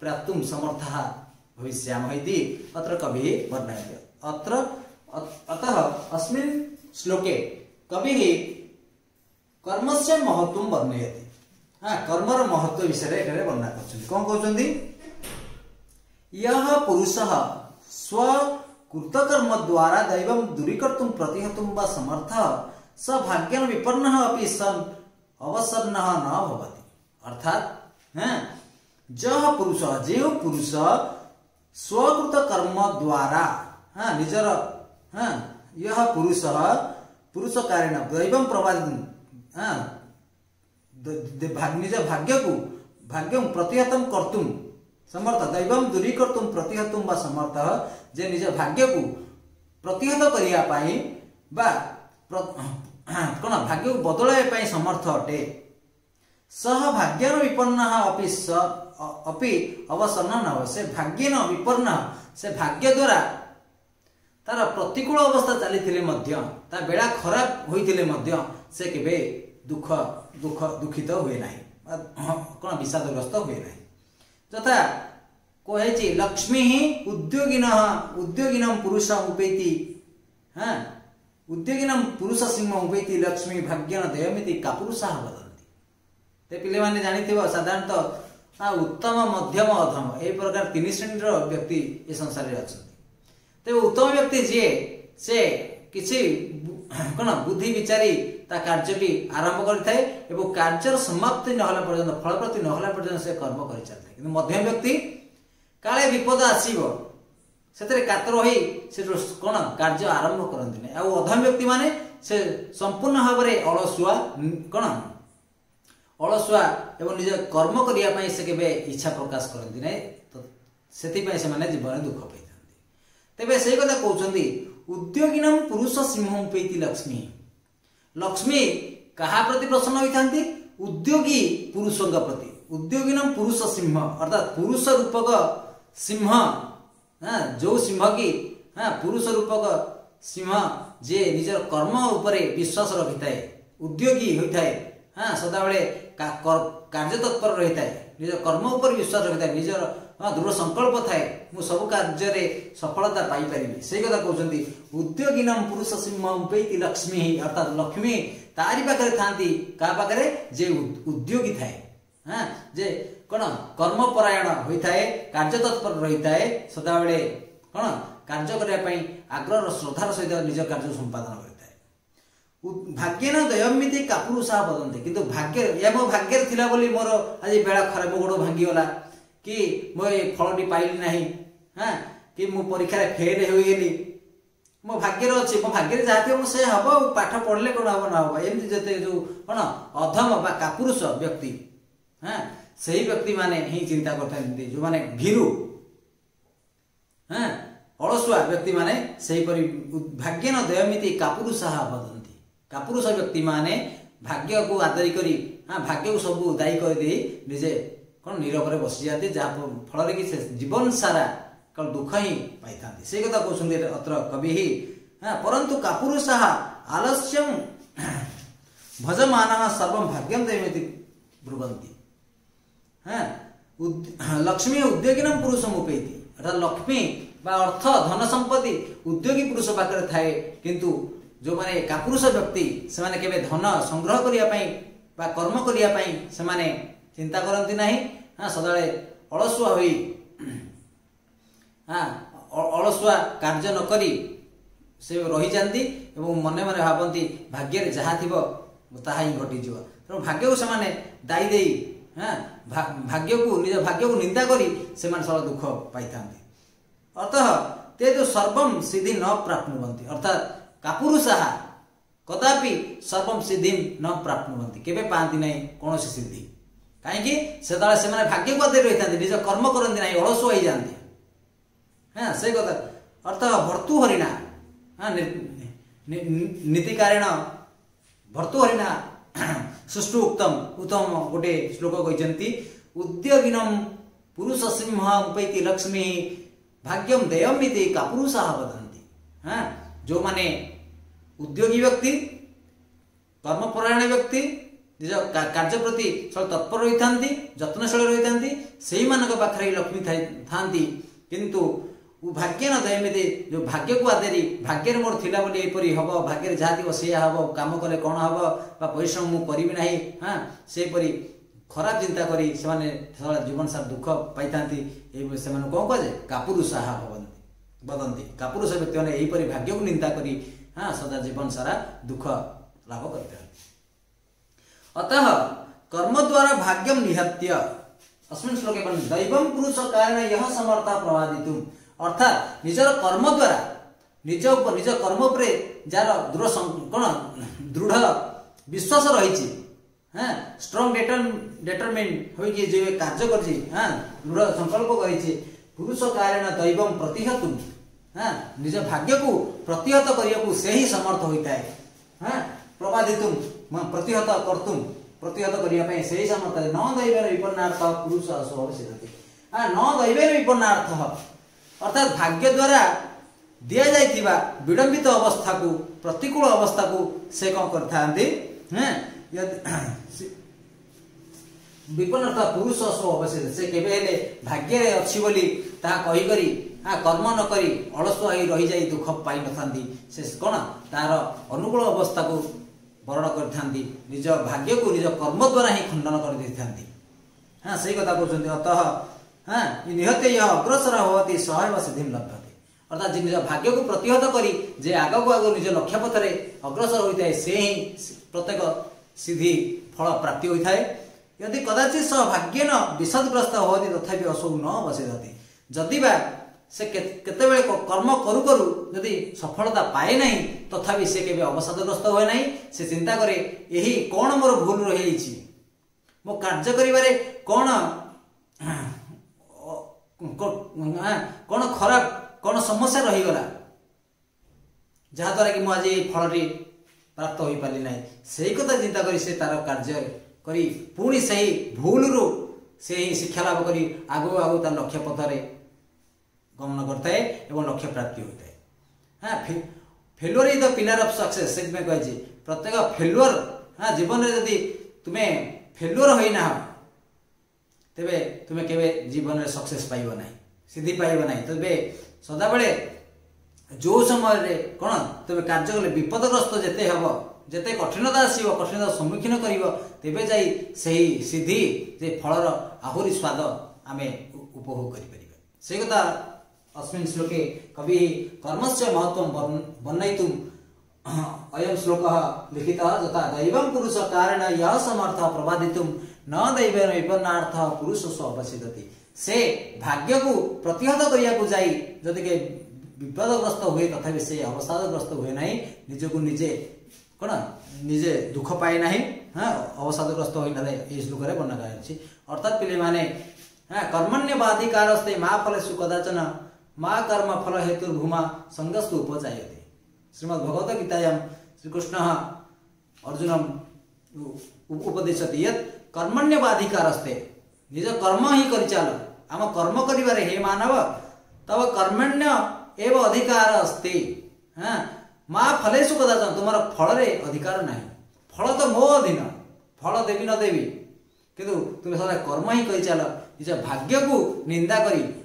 प्राप्तुं समर्थः भविष्यामः अत्र कवि वर्णयति अत्र अतः अस्मिन् श्लोके कर्म कर्मस्य महत्व वर्णयति हाँ कर्मर महत्व विषय वर्णना कर କରୁଛନ୍ତି यः पुरुषः स्वकृतकर्मद्वारा दैवं दूरीकर्तुं प्रतिहतुं वा समर्थ स भाग्येन विपन्न अभी सन अवसन्न न भवति अर्थात हैं जः पुरुषः जे पुरुष स्वकृतकर्मद्वारा हाँ निजर हाँ यः पुरुष पुरुषकारेण दैवं प्रवादितं हाँ निज भाग्यको भाग्यं प्रतिहतं कर्तुं ସମର୍ଥ ଦୈବମ୍ ଦୂରୀକର୍ତ୍ତୁମ୍ ପ୍ରତିହତୁମ୍ ବା ସମର୍ଥ ଯେ ନିଜ ଭାଗ୍ୟକୁ ପ୍ରତିହତ କରିବା ପାଇଁ ବା କ'ଣ ଭାଗ୍ୟକୁ ବଦଳାଇବା ପାଇଁ ସମର୍ଥ ଅଟେ ସହ ଭାଗ୍ୟର ବିପନ୍ନ ଅପି ସ ଅପି ଅବସନ୍ନ ନ ସେ ଭାଗ୍ୟ ନ ବିପନ୍ନ ସେ ଭାଗ୍ୟ ଦ୍ୱାରା ତାର ପ୍ରତିକୂଳ ଅବସ୍ଥା ଚାଲିଥିଲେ ମଧ୍ୟ ତା ବେଳା ଖରାପ ହୋଇଥିଲେ ମଧ୍ୟ ସେ କେବେ ଦୁଃଖ ଦୁଃଖ ଦୁଃଖିତ ହୁଏ ନାହିଁ ବା କ'ଣ ବିଷାଦଗ୍ରସ୍ତ ହୁଏ ନାହିଁ ଯଥା କୁହାଯାଇଛି ଲକ୍ଷ୍ମୀ ହିଁ ଉଦ୍ୟୋଗୀନ ଉଦ୍ୟୋଗୀନ ପୁରୁଷ ଉପେତି ହଁ ଉଦ୍ୟୋଗୀନ ପୁରୁଷ ସିଂହ ଉପେତି ଲକ୍ଷ୍ମୀ ଭାଗ୍ୟନ ଦେୟମିତି କାପୁରୁଷ ବଦନ୍ତି ତେ ପିଲାମାନେ ଜାଣିଥିବ ସାଧାରଣତଃ ଆଉ ଉତ୍ତମ ମଧ୍ୟମ ଅଧମ ଏହି ପ୍ରକାର ତିନି ଶ୍ରେଣୀର ବ୍ୟକ୍ତି ଏ ସଂସାରରେ ଅଛନ୍ତି ତେବେ ଉତ୍ତମ ବ୍ୟକ୍ତି ଯିଏ ସେ କିଛି କ'ଣ ବୁଦ୍ଧି ବିଚାରି ତା କାର୍ଯ୍ୟଟି ଆରମ୍ଭ କରିଥାଏ ଏବଂ କାର୍ଯ୍ୟର ସମାପ୍ତି ନହେଲା ପର୍ଯ୍ୟନ୍ତ ଫଳପ୍ରତି ନହେଲା ପର୍ଯ୍ୟନ୍ତ ସେ କର୍ମ କରିଚାଲିଥାଏ କିନ୍ତୁ ମଧ୍ୟମ ବ୍ୟକ୍ତି କାଳେ ବିପଦ ଆସିବ ସେଥିରେ କାତର ହୋଇ ସେ କ'ଣ କାର୍ଯ୍ୟ ଆରମ୍ଭ କରନ୍ତି ନାହିଁ ଆଉ ଅଧମ ବ୍ୟକ୍ତିମାନେ ସେ ସମ୍ପୂର୍ଣ୍ଣ ଭାବରେ ଅଳସୁଆ କ'ଣ ଅଳସୁଆ ଏବଂ ନିଜ କର୍ମ କରିବା ପାଇଁ ସେ କେବେ ଇଚ୍ଛା ପ୍ରକାଶ କରନ୍ତି ନାହିଁ ତ ସେଥିପାଇଁ ସେମାନେ ଜୀବନରେ ଦୁଃଖ ପାଇଥାନ୍ତି ତେବେ ସେଇ କଥା କହୁଛନ୍ତି ଉଦ୍ୟୋଗୀନମ୍ ପୁରୁଷ ସିଂହ ପ୍ରୀତି ଲକ୍ଷ୍ମୀ लक्ष्मी प्रति प्रसन्न हुन्छ उद्योगी पुरुषको प्रति उद्योगी न पुरुष सिंह अर्थात् पुरुष रूपक सिंह हौ सिंहकी हाँ पुरुष रूपक सिंह निज कर्म उपरे विश्वास रिता उद्योगी हुँ सदावे कार्य विश्वास र निज ବା ଦୃଢ଼ ସଂକଳ୍ପ ଥାଏ ମୁଁ ସବୁ କାର୍ଯ୍ୟରେ ସଫଳତା ପାଇପାରିବି ସେ କଥା କହୁଛନ୍ତି ଉଦ୍ୟୋଗୀ ନାମ ପୁରୁଷ ସିଂହ ଲକ୍ଷ୍ମୀ ହିଁ ଅର୍ଥାତ୍ ଲକ୍ଷ୍ମୀ ତାରି ପାଖରେ ଥାନ୍ତି କାହା ପାଖରେ ଯେ ଉଦ୍ୟୋଗୀ ଥାଏ ହଁ ଯେ କ'ଣ କର୍ମପରାୟଣ ହୋଇଥାଏ କାର୍ଯ୍ୟ ତତ୍ପର ରହିଥାଏ ସଦାବେଳେ କ'ଣ କାର୍ଯ୍ୟ କରିବା ପାଇଁ ଆଗ୍ରହର ଶ୍ରଦ୍ଧାର ସହିତ ନିଜ କାର୍ଯ୍ୟ ସମ୍ପାଦନ କରିଥାଏ ଭାଗ୍ୟନ ଦୟମିତି ସାହା ବଦନ୍ତି କିନ୍ତୁ ଭାଗ୍ୟ ଏ ମୋ ଭାଗ୍ୟରେ ଥିଲା ବୋଲି ମୋର ଆଜି ବେଳା ଖରାପ ଗୋଡ଼ ଭାଙ୍ଗିଗଲା କି ମୁଁ ଏ ଫଳଟି ପାଇଲି ନାହିଁ ହଁ କି ମୁଁ ପରୀକ୍ଷାରେ ଫେଲ୍ ହୋଇଗଲି ମୋ ଭାଗ୍ୟରେ ଅଛି ମୋ ଭାଗ୍ୟରେ ଯାହା ଥିବ ମୁଁ ସେ ହବ ଆଉ ପାଠ ପଢ଼ିଲେ କ'ଣ ହବ ନହବ ଏମିତି ଯେତେ ଯେଉଁ କ'ଣ ଅଧମ ବା କାପୁରୁଷ ବ୍ୟକ୍ତି ହଁ ସେହି ବ୍ୟକ୍ତିମାନେ ହିଁ ଚିନ୍ତା କରିଥାନ୍ତି ଯେଉଁମାନେ ଭୀରୁ ହଁ ଅଳସୁଆ ବ୍ୟକ୍ତିମାନେ ସେହିପରି ଭାଗ୍ୟନ ଦୟମିତି କାପୁରୁଷାହ ବଦନ୍ତି କାପୁରୁଷ ବ୍ୟକ୍ତିମାନେ ଭାଗ୍ୟକୁ ଆଦରି କରି ହଁ ଭାଗ୍ୟକୁ ସବୁ ଦାୟୀ କରିଦେଇ ନିଜେ কারণ କ'ଣ ନିରବରେ ବସିଯାଆନ୍ତି ଯାହା ଫଳରେ କି জীবন সারা ସାରା দুঃখ হি পাই ପାଇଥାନ୍ତି ସେଇ କଥା କହୁଛନ୍ତି ଅତ୍ର କବି ହିଁ ହଁ ପରନ୍ତୁ କାପୁରୁଷାହ ଆଲସ୍ୟମ ଭଜମାନ ସର୍ବଂ ଭାଗ୍ୟମ ଏମିତି ବ୍ରୁବନ୍ତି হ্যাঁ লক্ষ্মী উদ্যোগী নাম পুরুষ উপেতি অর্থাৎ লক্ষ্মী বা অর্থ ধন সম্পত্তি উদ্যোগী পুরুষ পাখে থাকে কিন্তু যে কাপুরুষ ব্যক্তি সে কেবে ধন সংগ্রহ করা বা কর্ম করা সে চিন্তা করতে না ହଁ ସଦାବେଳେ ଅଳସୁଆ ହୋଇ ହଁ ଅଳସୁଆ କାର୍ଯ୍ୟ ନ କରି ସେ ରହିଯାଆନ୍ତି ଏବଂ ମନେ ମନେ ଭାବନ୍ତି ଭାଗ୍ୟରେ ଯାହା ଥିବ ତାହା ହିଁ ଘଟିଯିବ ତେଣୁ ଭାଗ୍ୟକୁ ସେମାନେ ଦାୟୀ ଦେଇ ହଁ ଭାଗ୍ୟକୁ ନିଜ ଭାଗ୍ୟକୁ ନିନ୍ଦା କରି ସେମାନେ ସବୁ ଦୁଃଖ ପାଇଥାନ୍ତି ଅତଃ ତେ ଯେଉଁ ସର୍ବମ ସିଦ୍ଧି ନ ପ୍ରାପ୍ନୁବନ୍ତି ଅର୍ଥାତ୍ କାପୁରୁଷାହା କଦାପି ସର୍ବମ ସିଦ୍ଧି ନ ପ୍ରାପ୍ନୁବନ୍ତି କେବେ ପାଆନ୍ତି ନାହିଁ କୌଣସି ସିଦ୍ଧି कहीं से मैंने रही था निज कर्म करती ना अलसु हो जाती हाँ से कथा अर्थ भर्तुहरिणा हाँ नीति भर्तु भर्तुहरिणा सुष्टु उत्तम उत्तम गोटे श्लोक कहते उद्योगीन पुरुष सिंह उपैति लक्ष्मी भाग्यम देयमी कपुरुष बदती हाँ जो मैने उद्योगी व्यक्ति कर्मपरायण व्यक्ति ନିଜ କାର୍ଯ୍ୟ ପ୍ରତି ତତ୍ପର ରହିଥାନ୍ତି ଯତ୍ନଶୀଳ ରହିଥାନ୍ତି ସେଇମାନଙ୍କ ପାଖରେ ହିଁ ଲକ୍ଷ୍ମୀ ଥାନ୍ତି କିନ୍ତୁ ଭାଗ୍ୟ ନ ଏମିତି ଯେଉଁ ଭାଗ୍ୟକୁ ଆଦେରି ଭାଗ୍ୟରେ ମୋର ଥିଲା ବୋଲି ଏହିପରି ହେବ ଭାଗ୍ୟରେ ଯାହା ଥିବ ସେଇଆ ହେବ କାମ କଲେ କ'ଣ ହେବ ବା ପରିଶ୍ରମ ମୁଁ କରିବି ନାହିଁ ହାଁ ସେହିପରି ଖରାପ ଚିନ୍ତା କରି ସେମାନେ ଜୀବନସାରା ଦୁଃଖ ପାଇଥାନ୍ତି ଏହିପରି ସେମାନେ କ'ଣ କୁହାଯାଏ କାପୁରୁଷା ହେବନ୍ତି ବଦନ୍ତି କାପୁରୁଷ ବ୍ୟକ୍ତିମାନେ ଏହିପରି ଭାଗ୍ୟକୁ ନିନ୍ଦା କରି ହାଁ ସଦା ଜୀବନ ସାରା ଦୁଃଖ ଲାଭ କରିଥାନ୍ତି कर्म कर्मद्वारा भाग्यम निहत्य श्लोक दैव पुरुष कारण यह समर्थ प्रभाधितुम् अर्थात् निजर कर्मद्वारा निज निज उपरे जार दृढ विश्वास रहिछ स्ट्रङटर डेटरमेन्ट हां दृढ संकल्प पुरुष कारण दैवम् प्रतिहतु भाग्य को प्रतिहत सही समर्थ हां प्रबाितुम् ପ୍ରତିହତ କର୍ତ୍ତୁ ପ୍ରତିହତ କରିବା ପାଇଁ ସେହି ସମୟରେ ନ ଦୈବର ବିପନ୍ନାର୍ଥ ପୁରୁଷ ସ୍ୱଭାବ ସିଦ୍ଧାନ୍ତି ଆ ନ ଦୈବର ବିପନ୍ନାର୍ଥ ଅର୍ଥାତ୍ ଭାଗ୍ୟ ଦ୍ୱାରା ଦିଆଯାଇଥିବା ବିଳମ୍ବିତ ଅବସ୍ଥାକୁ ପ୍ରତିକୂଳ ଅବସ୍ଥାକୁ ସେ କ'ଣ କରିଥାନ୍ତି ବିପନ୍ନାର୍ଥ ପୁରୁଷ ଅବଶ୍ୟ ସେ କେବେ ହେଲେ ଭାଗ୍ୟରେ ଅଛି ବୋଲି ତାହା କହିକରି ଆ କର୍ମ ନ କରି ଅଳସୁଆ ହୋଇ ରହିଯାଇ ଦୁଃଖ ପାଇନଥାନ୍ତି ସେ କ'ଣ ତାର ଅନୁକୂଳ ଅବସ୍ଥାକୁ ବରଣ କରିଥାନ୍ତି ନିଜ ଭାଗ୍ୟକୁ ନିଜ କର୍ମ ଦ୍ୱାରା ହିଁ ଖଣ୍ଡନ କରିଦେଇଥାନ୍ତି ହଁ ସେଇ କଥା କହୁଛନ୍ତି ଅତଃ ହଁ ନିହତେ ଇହ ଅଗ୍ରସର ହୁଅନ୍ତି ସହାୟ ସିଦ୍ଧି ଲଭ୍ୟତେ ଅର୍ଥାତ୍ ନିଜ ଭାଗ୍ୟକୁ ପ୍ରତିହତ କରି ଯେ ଆଗକୁ ଆଗକୁ ନିଜ ଲକ୍ଷ୍ୟପଥରେ ଅଗ୍ରସର ହୋଇଥାଏ ସେ ହିଁ ପ୍ରତ୍ୟେକ ସିଦ୍ଧି ଫଳ ପ୍ରାପ୍ତି ହୋଇଥାଏ ଯଦି କଦାଚିତ ସହ ଭାଗ୍ୟ ନ ବିଷଦଗ୍ରସ୍ତ ହୁଅନ୍ତି ତଥାପି ଅଶୋକ ନ ବସିଥାନ୍ତି ଯଦି ବା ସେ କେତେବେଳେ କର୍ମ କରୁ କରୁ ଯଦି ସଫଳତା ପାଏ ନାହିଁ ତଥାପି ସେ କେବେ ଅବସାଦଗ୍ରସ୍ତ ହୁଏ ନାହିଁ ସେ ଚିନ୍ତା କରେ ଏହି କ'ଣ ମୋର ଭୁଲ ରହିଯାଇଛି ମୋ କାର୍ଯ୍ୟ କରିବାରେ କ'ଣ କ'ଣ ଖରାପ କ'ଣ ସମସ୍ୟା ରହିଗଲା ଯାହାଦ୍ୱାରା କି ମୁଁ ଆଜି ଏହି ଫଳଟି ପ୍ରାପ୍ତ ହୋଇପାରିଲି ନାହିଁ ସେହି କଥା ଚିନ୍ତା କରି ସେ ତାର କାର୍ଯ୍ୟ କରି ପୁଣି ସେହି ଭୁଲରୁ ସେ ଶିକ୍ଷା ଲାଭ କରି ଆଗକୁ ଆଗକୁ ତା ଲକ୍ଷ୍ୟ ପଥରେ ଗମନ କରିଥାଏ ଏବଂ ଲକ୍ଷ୍ୟ ପ୍ରାପ୍ତି ହୋଇଥାଏ ହଁ failure is the pinnacle of success ସେଥିପାଇଁ କହିଛି ପ୍ରତ୍ୟେକ ଫେଲୁଅର୍ ହଁ ଜୀବନରେ ଯଦି ତୁମେ ଫେଲୁଅର୍ ହୋଇନାହ ତେବେ ତୁମେ କେବେ ଜୀବନରେ ସକ୍ସେସ୍ ପାଇବ ନାହିଁ ସିଦ୍ଧି ପାଇବ ନାହିଁ ତେବେ ସଦାବେଳେ ଯେଉଁ ସମୟରେ କ'ଣ ତେବେ କାର୍ଯ୍ୟ କଲେ ବିପଦଗ୍ରସ୍ତ ଯେତେ ହେବ ଯେତେ କଠିନତା ଆସିବ କଠିନତା ସମ୍ମୁଖୀନ କରିବ ତେବେ ଯାଇ ସେହି ସିଦ୍ଧି ସେ ଫଳର ଆହୁରି ସ୍ୱାଦ ଆମେ ଉପଭୋଗ କରିପାରିବା ସେ କଥା अस्मिन् श्लोके कवि कर्मस्य महत्त्वं वर्णयितुं अयं श्लोकः लिखितः तथा दैवं पुरुष कारण यः समर्थः प्रवादितुं न दैवेन विपन्नार्थः पुरुष स्वपसिदति से भाग्य को प्रतिहत करिया को जाई के विपदग्रस्त हुए तथा से अवसादग्रस्त हुए नाही निज को निजे कोन निजे दुख पाए नाही हां अवसादग्रस्त होइ नले ए श्लोक रे वर्णन करै छी अर्थात पिले माने हां कर्मण्य बाधिकारस्ते मापले सुकदाचना मा कर्म फल हेतु भूमा सङ्घसु उपचायते श्रीमद् भगवत गीता श्रीकृष्ण अर्जुन उपदेशति यमण्य कर्मण्य अधिकार अस् निज कर्म हिँ आम कर्म हे मानव तब कर्मण्य एव अधिकार अस्ति मा फलेस तुम फलर अधिकार नाही फल त मो अधीन फल देवी देवी नदे कति त कर्म हिँ भाग्य को भाग्यको निन्दा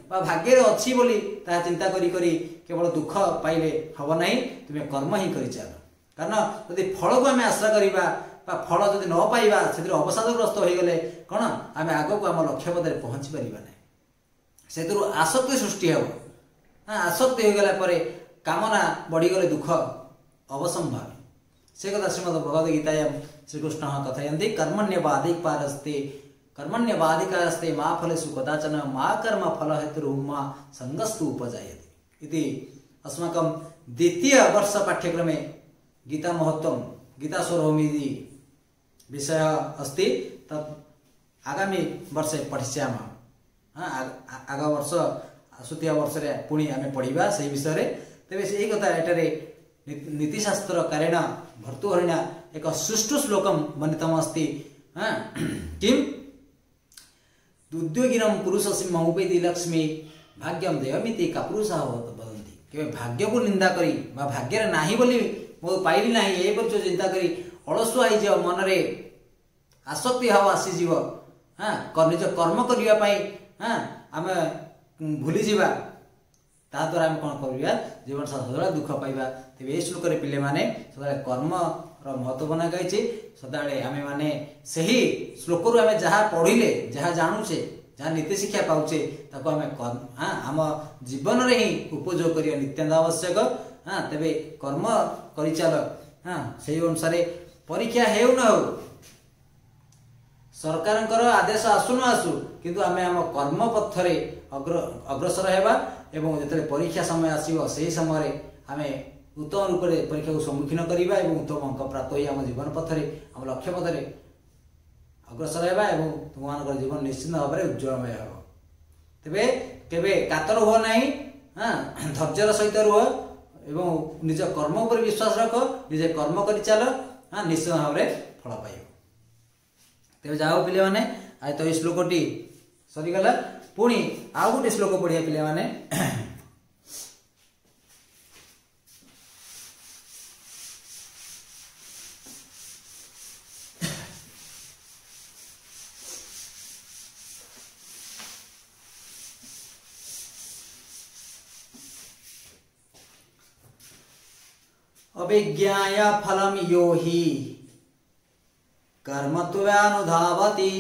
ବା ଭାଗ୍ୟରେ ଅଛି ବୋଲି ତାହା ଚିନ୍ତା କରି କରି କେବଳ ଦୁଃଖ ପାଇଲେ ହେବ ନାହିଁ ତୁମେ କର୍ମ ହିଁ କରିଚାଲ କାରଣ ଯଦି ଫଳକୁ ଆମେ ଆଶା କରିବା ବା ଫଳ ଯଦି ନ ପାଇବା ସେଥିରେ ଅବସାଦଗ୍ରସ୍ତ ହୋଇଗଲେ କ'ଣ ଆମେ ଆଗକୁ ଆମ ଲକ୍ଷ୍ୟ ପଦରେ ପହଞ୍ଚି ପାରିବା ନାହିଁ ସେଥିରୁ ଆସକ୍ତି ସୃଷ୍ଟି ହେବ ଆସକ୍ତି ହୋଇଗଲା ପରେ କାମନା ବଢ଼ିଗଲେ ଦୁଃଖ ଅବସମ୍ଭବ ସେ କଥା ଶ୍ରୀମଦ ଭଗବତ ଗୀତାୟ ଶ୍ରୀକୃଷ୍ଣ କଥା ଯେମିତି କର୍ମଣ୍ୟ ବାଧିକ ପାରସ୍ତି कर्मण्यवाधिकारस्ते मा फलेषु कदाचन मा कर्म फलहेतुर्मा सङ्गस्तु उपजायते इति अस्माकं द्वितीयवर्षपाठ्यक्रमे गीतामहत्त्वं गीतास्वरहोमि इति विषयः अस्ति तत् आगामिवर्षे पठिष्यामः आगवर्ष तृतीयवर्षରେ ପୁଣି ଆମେ ପଢ଼ିବା ସେହି ବିଷୟରେ ତେବେ ସେହି କଥା ଏଠାରେ ନୀତିଶାସ୍ତ୍ର କାରେଣ ଭର୍ତ୍ତୃହରିଣା ଏକ ସୁଷ୍ଟୁ ଶ୍ଲୋକମ୍ ବର୍ଣ୍ଣିତମ୍ अस्ति किम् दुध पुक्ष्मी भाग्यम दे मिति बदी के भाग्यु निन्दाकि भाग्यर नाहिँ बोली पाँच चिन्ता कि अलसु आइज मनर आसक्ति भाव आसिज हाँ निज कर्मी हामी भुली जीवन श्लोक रे पिले माने पहिला कर्म ମହତ୍ଵପୂର୍ଣ୍ଣ କହିଛି ସଦାବେଳେ ଆମେମାନେ ସେହି ଶ୍ଳୋକରୁ ଆମେ ଯାହା ପଢ଼ିଲେ ଯାହା ଜାଣୁଛେ ଯାହା ନୀତିଶିକ୍ଷା ପାଉଛେ ତାକୁ ଆମେ ଆମ ଜୀବନରେ ହିଁ ଉପଯୋଗ କରିବା ନିତ୍ୟାନ୍ତ ଆବଶ୍ୟକ ହଁ ତେବେ କର୍ମ କରିଚାଲ ହଁ ସେହି ଅନୁସାରେ ପରୀକ୍ଷା ହେଉ ନ ହେଉ ସରକାରଙ୍କର ଆଦେଶ ଆସୁ ନ ଆସୁ କିନ୍ତୁ ଆମେ ଆମ କର୍ମ ପଥରେ ଅଗ୍ର ଅଗ୍ରସର ହେବା ଏବଂ ଯେତେବେଳେ ପରୀକ୍ଷା ସମୟ ଆସିବ ସେହି ସମୟରେ ଆମେ ଉତ୍ତମ ରୂପରେ ପରୀକ୍ଷାକୁ ସମ୍ମୁଖୀନ କରିବା ଏବଂ ଉତ୍ତମ ଅଙ୍କ ପ୍ରାପ୍ତ ହୋଇ ଆମ ଜୀବନ ପଥରେ ଆମ ଲକ୍ଷ୍ୟ ପଥରେ ଅଗ୍ରସର ହେବା ଏବଂ ତୁମମାନଙ୍କର ଜୀବନ ନିଶ୍ଚିନ୍ତ ଭାବରେ ଉଜ୍ଜଳମୟ ହେବ ତେବେ କେବେ କାତର ହୁଅ ନାହିଁ ଧୈର୍ଯ୍ୟର ସହିତ ରୁହ ଏବଂ ନିଜ କର୍ମ ଉପରେ ବିଶ୍ୱାସ ରଖ ନିଜେ କର୍ମ କରି ଚାଲ ହଁ ନିଶ୍ଚିତ ଭାବରେ ଫଳ ପାଇବ ତେବେ ଯାହା ହଉ ପିଲାମାନେ ଆଉ ତ ଏଇ ଶ୍ଳୋକଟି ସରିଗଲା ପୁଣି ଆଉ ଗୋଟେ ଶ୍ଳୋକ ପଢ଼ିବା ପିଲାମାନେ अभिज्ञाय फलम यो ही कर्मत्वानुधावति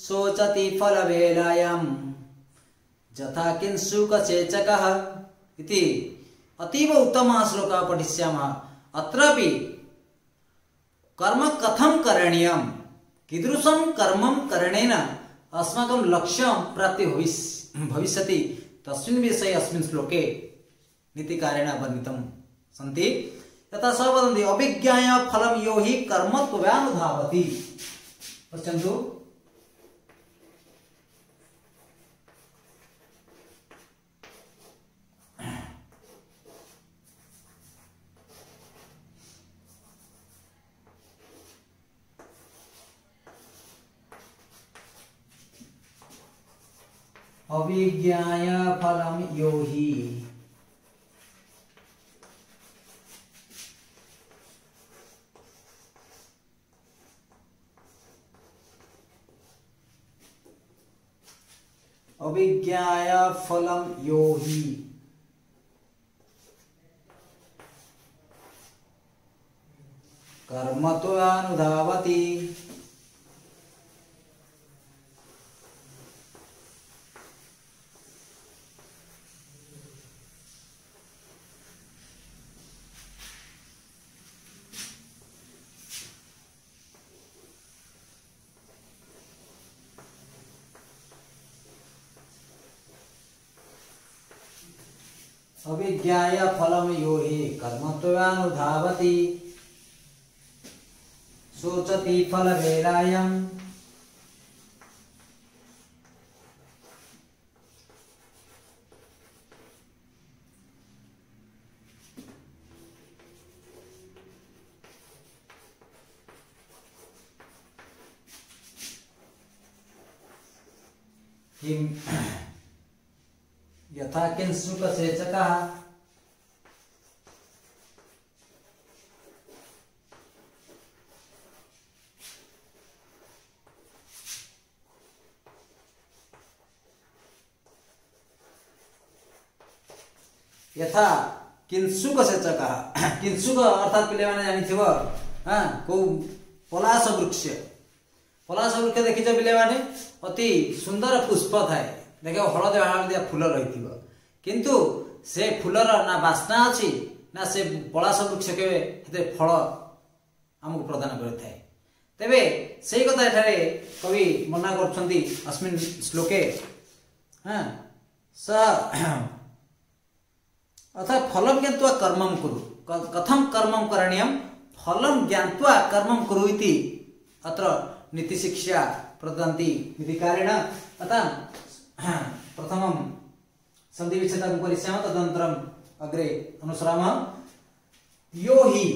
फल फलवेलायम जथा किंसुक चेचक इति अतीव उत्तम श्लोक पठिष्याम अत्रापि कर्म कथम करणीय कीदृशं कर्म करणेन अस्माक लक्ष्य प्राप्ति भविष्य तस्मिन् विषये अस्मिन् श्लोके नीतिकारेण वर्णितं सन्ति तथा स वदन्ति अभिज्ञाय फलं यो हि कर्मत्वव्यानुधावति पश्यन्तु अभिज्ञाय फलं यो हि अभिज्ञाया फलम यो ही कर्म तो अनुधावती अभिज्ञाय फलम यो हि कर्मत्वानुधावति शोचति फलवेलायम् ताकिन्सुक सेचकः यथा किंसुक किंसुक अर्थात पिलाने जानी हाँ कौ पलाश वृक्ष पलास वृक्ष देखिच पिलाने अति सुंदर पुष्प थाए देख हलदिया हलदिया फूल रही କିନ୍ତୁ ସେ ଫୁଲର ନା ବାସ୍ନା ଅଛି ନା ସେ ପଳାଶ ବୃକ୍ଷ କେବେ ସେଥିରେ ଫଳ ଆମକୁ ପ୍ରଦାନ କରିଥାଏ ତେବେ ସେଇ କଥା ଏଠାରେ କବି ମନା କରୁଛନ୍ତି ଅସ୍ମିନ୍ ଶ୍ଲୋକେ ହଁ ସ ଅର୍ଥାତ୍ ଫଲମ ଜ୍ଞାତ୍ୱା କର୍ମମ କୁରୁ କଥମ କର୍ମମ କରଣୀୟମ ଫଲମ ଜ୍ଞାତ୍ୱା କର୍ମମ କୁରୁ ଇତି ଅତ୍ର ନୀତିଶିକ୍ଷା ପ୍ରଦନ୍ତି ନୀତିକାରେଣ ଅର୍ଥାତ୍ ପ୍ରଥମମ संधि विच्छेद करिष्यामः तदनन्तरम् अग्रे अनुसरामः यो हि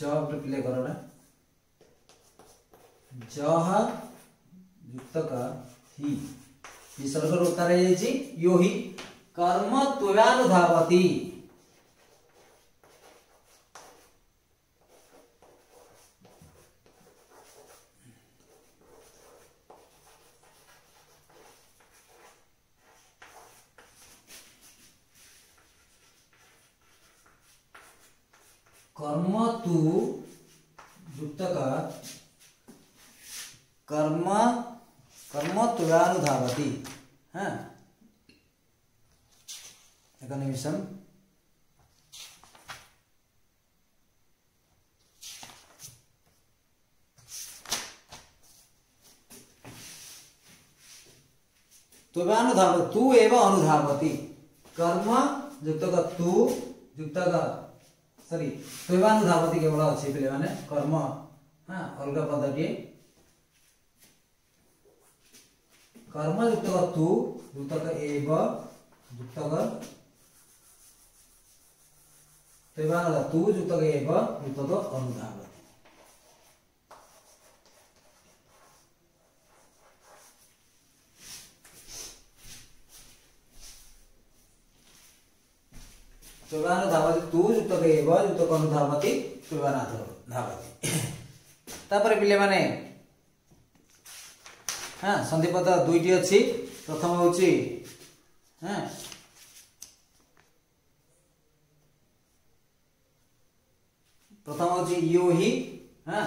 जवाब रिप्ले तो करो ना जह युक्तक हि विसर्ग उत्तर हो कर्म त्वयानुधावती अनुधावती कर्म युक्तक तू युक्तक सरी तुवानुधावती केवल अच्छे पे मैंने कर्म हाँ अलग पद टे कर्म युक्तक तू युक्तक एव युक्तक तुवानुधा तू युक्तक एव युक्तक अनुधावती शुभानो धावति तु युक्तक एव युक्तकनु धावति शुभानाथ धावति ତାପରେ ପିଲାମାନେ ହଁ ସନ୍ଧିପଦ ଦୁଇଟି ଅଛି ପ୍ରଥମ ହେଉଛି ହଁ ପ୍ରଥମ ହେଉଛି ୟୁ ହି ହଁ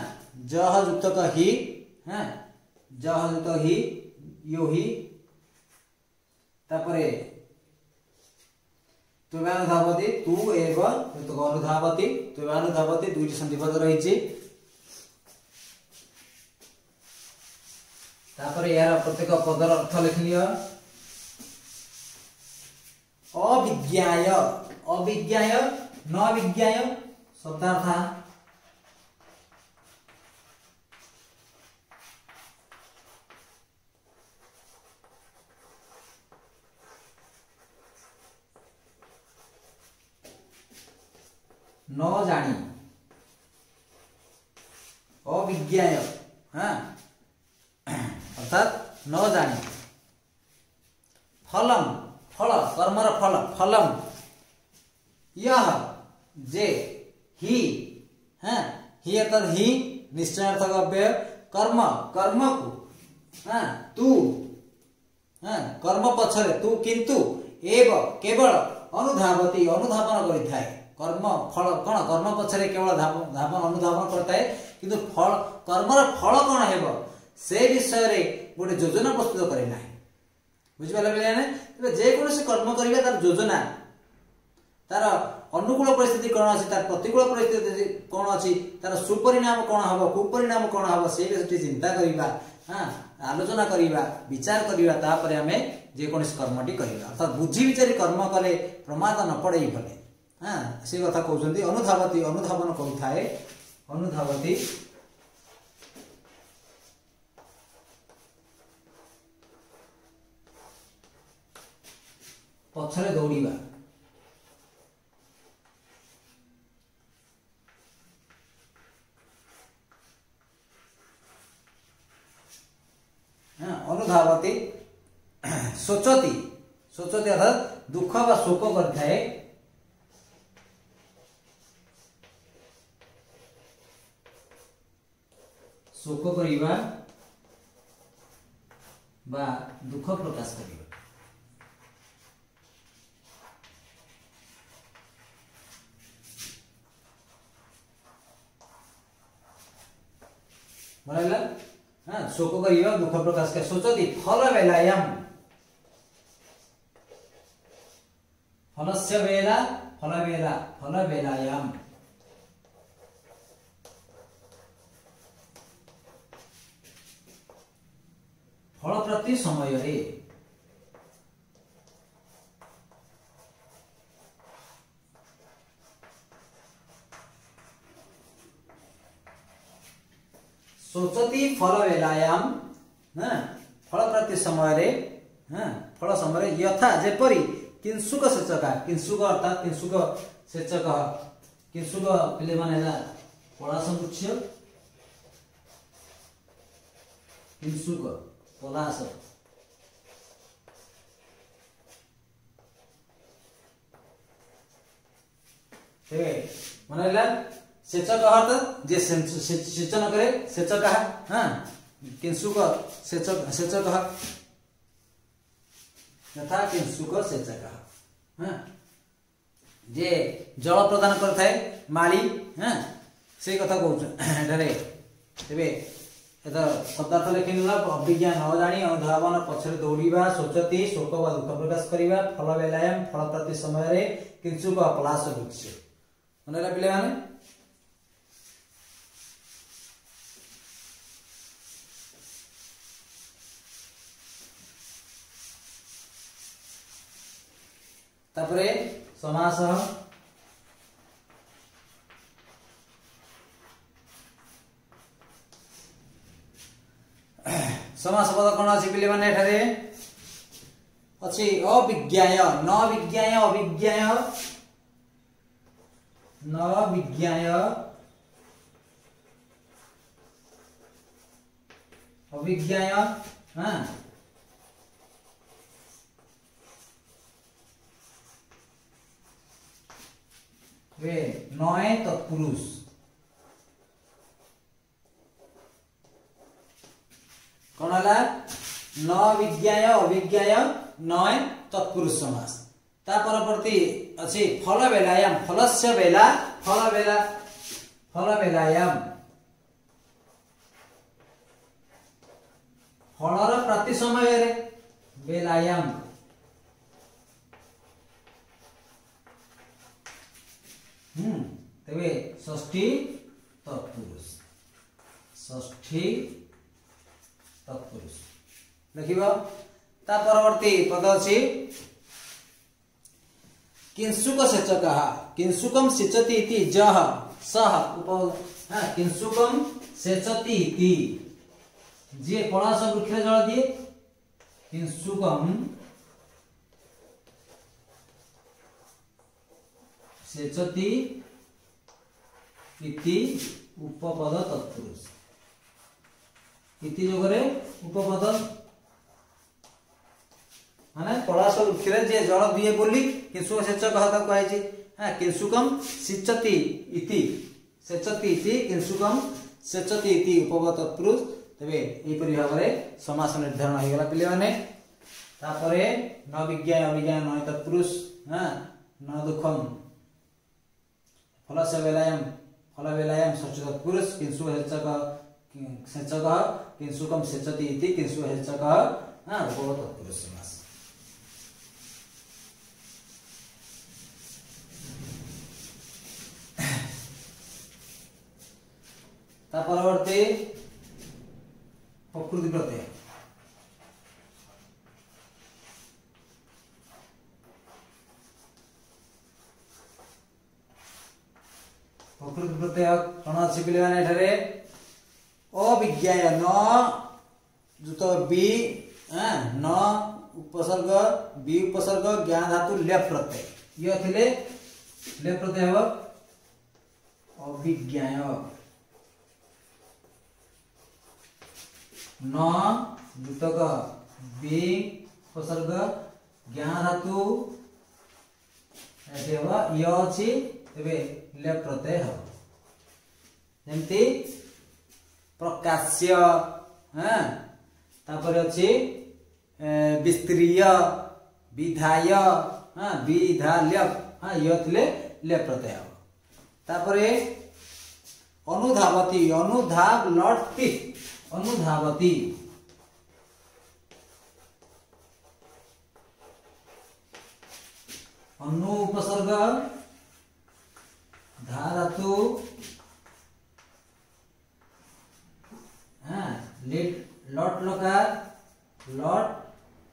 ଜହ ଯୁକ୍ତକ ହି ହଁ ଜହ ଯୁକ୍ତ ହି ୟୁ ହି ତାପରେ ତ୍ୱିମାନଧାବତୀ ତୁ ଏବଂ ଗଣଧାବତୀ ତ୍ୱିମାନଧାବତୀ ଦୁଇଟି ସନ୍ଧିପଦ ରହିଛି ତାପରେ ଏହାର ପ୍ରତ୍ୟେକ ପଦର ଅର୍ଥ ଲେଖନୀୟ ଅବିଜ୍ଞାୟ ଅବିଜ୍ଞାୟ ନ ବିଜ୍ଞାୟ ଶବ୍ଦାର୍ଥ निश्चयार्थक अव्यय कर्म कर्म को हाँ, तू हाँ कर्म पछरे तू किंतु एव केवल अनुधावती अनुधावन करिଥାଏ कर्म फल कौन कर्म पछरे केवल धावन अनुधावन करता है फल कर्मर फल कौन हेब से विषय रे गोटे योजना प्रस्तुत करे ना बुझिपारे जेकोसी कर्म करवा तार योजना तार अनुकूल परिस्थिति कौन अच्छी तार प्रतिकूल परिस्थित कौन अच्छी तार सुपरिणाम कौन हम कुपरिणाम कौन हम से चिंता करवा आलोचना करवा विचार करवा आम जेकोसी टी कर अर्थात बुझी विचारी कर्म कले प्रमाद न पड़े भले हाँ से कथा कहते अनुधावती अनुधावन कहुए अनुधावती पक्ष दौड़ा हाँ, अनुधावती सोचती सोचती अर्थात दुख बा शोक कर शोक करवा बा दुख प्रकाश कर ଶୋକ କରିବା ଦୁଃଖ ପ୍ରକାଶ କରିବା ଶୋଚନ୍ତି ଫଲ ବେଲାୟାମ ଫଲସ୍ୟ ବେଲା ଫଲ ବେଲା ଫଲ ବେଲାୟାମ ଫଳ ପ୍ରତି ସମୟରେ सोचति फलवेलायाम फलप्रति समयले फल समय यथा किन सुख सेचक सुख अर्थात सुख सेचक किंसुक पिलेमान होला କଳା ସମୁଚ୍ଛ କିଂସୁକ ପଲାସ ମନେ ରହିଲା सेचक अर्थ जे सिंचन करे सेचक हाँ? किंसुक सेचक सेचक यथा किंसुक सेचक हाँ? जे जल प्रदान कर माली हाँ से कथा कहरे ए पदार्थ लिखे अभिज्ञान अजाणी अनुधावन पक्ष दौड़ा सोचती शोक व दुख प्रकाश करने फल बेलायम फल प्राप्ति समय किंचुक प्लास मन पे तापरे समास समास पद कौन अच्छी पे मैंने अच्छी अविज्ञाय न विज्ञाय अविज्ञाय न विज्ञाय अविज्ञाय हाँ নয় তৎপুরুষ কোণ হল ন বিজ্ঞায় অভিজ্ঞায় নয় তৎপুরুষ সমাস তা পরবর্তী অছি ফল বেলায়াম ফলস্য বেলা ফল বেলা ফল বেলায়াম ফলর প্রতি সময়ের বেলায়াম तेरे ष्ठी तत्पुरुष ष्ठी तत्पुरुष परवर्ती पद अच्छी किंसुक सेचक किंसुकम सेचती जह सह सेचती वृक्ष जल दिए किंसुकम ସେଚତି ଇତି ଉପପଦ ତତ୍ପୁରୁଷ ଇତି ଯୋଗରେ ଉପପଦ ମାନେ ପଳାଶ ବୃକ୍ଷରେ ଯିଏ ଜଳ ଦିଏ ବୋଲି କେଶୁକ ସେଚକ ତାକୁ କୁହାଯାଇଛି হ্যাঁ কিংসুকম সিচতি ইতি সেচতি ইতি কিংসুকম সেচতি ইতি উপগত পুরুষ তবে এইপরি ভাবে সমাস নির্ধারণ হয়ে গেল পিলে মানে তারপরে ন বিজ্ঞায় অবিজ্ঞায় নয় তৎপুরুষ হ্যাঁ ন দুঃখম फलसवेलायम फलवेलायम सचुतत्पुरुष किंसु हेचकः सेचकः कम सेचति इति किंसु हेचकः रूपवत्पुरुष समास তা পরবর্তী प्रकृति प्रत्यय प्रकृति प्रत्यय कौन अच्छी पे अविज्ञाय न जुत बी न उपसर्ग बी उपसर्ग ज्ञान धातु लेफ्ट प्रत्यय ये थे लेफ्ट प्रत्यय हम अभिज्ञाय न जुतक बी उपसर्ग ज्ञान धातु ये अच्छी तेरे ले प्रत्यय हो जमती प्रकाश्य हाँ अच्छे विस्त्रीय विधाय हाँ विधा लेप हाँ ये लेप प्रत्यय हो तापर अनुधावती अनुधाव लटती अनुधावती अनुपसर्ग धारतु तो, हाँ लेट लट लकार लट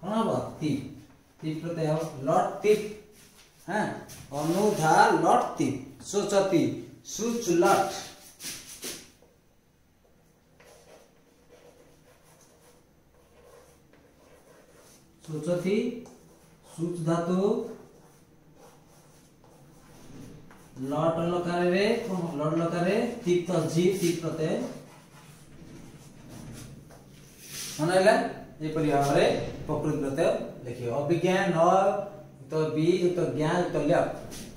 कौन हम तीप तीप प्रत्यय हम लट तीप हाँ अनुधा लट तीप सोचती सुच लट सोचती सुच धातु লড লকারে লড লকারে তিক্ত জি তিক্ততে ମନେ ହେଲା ଏପରି ଭାବରେ ପ୍ରକୃତି ପ୍ରତ୍ୟୟ ଲେଖିବ ଅଭିଜ୍ଞାନ ଯୁକ୍ତ ବି ଯୁକ୍ତ ଜ୍ଞାନ ଯୁକ୍ତ ଲ୍ୟ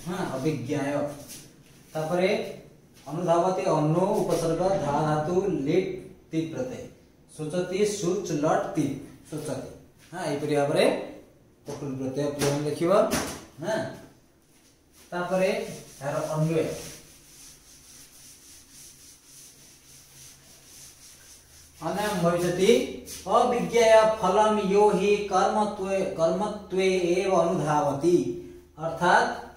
ହଁ ଅଭିଜ୍ଞାୟ ତାପରେ ଅନୁଧାବତୀ ଅନୁ ଉପସର୍ଗ ଧା ଧାତୁ ଲିଟ୍ ତି ପ୍ରତ୍ୟୟ ସୂଚତି ସୁଚ ଲଟ୍ ତି ସୂଚତି ହଁ ଏହିପରି ଭାବରେ ପ୍ରକୃତି ପ୍ରତ୍ୟୟ ଲେଖିବ ହଁ ତାପରେ error on भविष्यति फलम यो हि कर्मत्वे कर्मत्वे एव अनुधावति अर्थात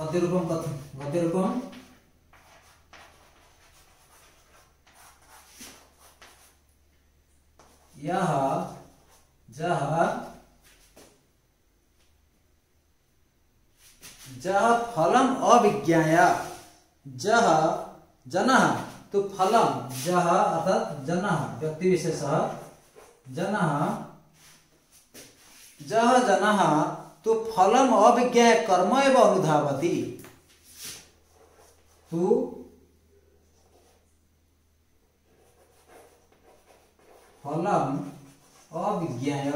गतिरूपम कथम गतिरूपम यह जह जह फलम अभिज्ञाया जह जन तो फलम जह अर्थात जन व्यक्ति विशेष जन जह जन तो फलम अभिज्ञाय कर्म एवं अनुधावती तू तो फलम अभिज्ञाय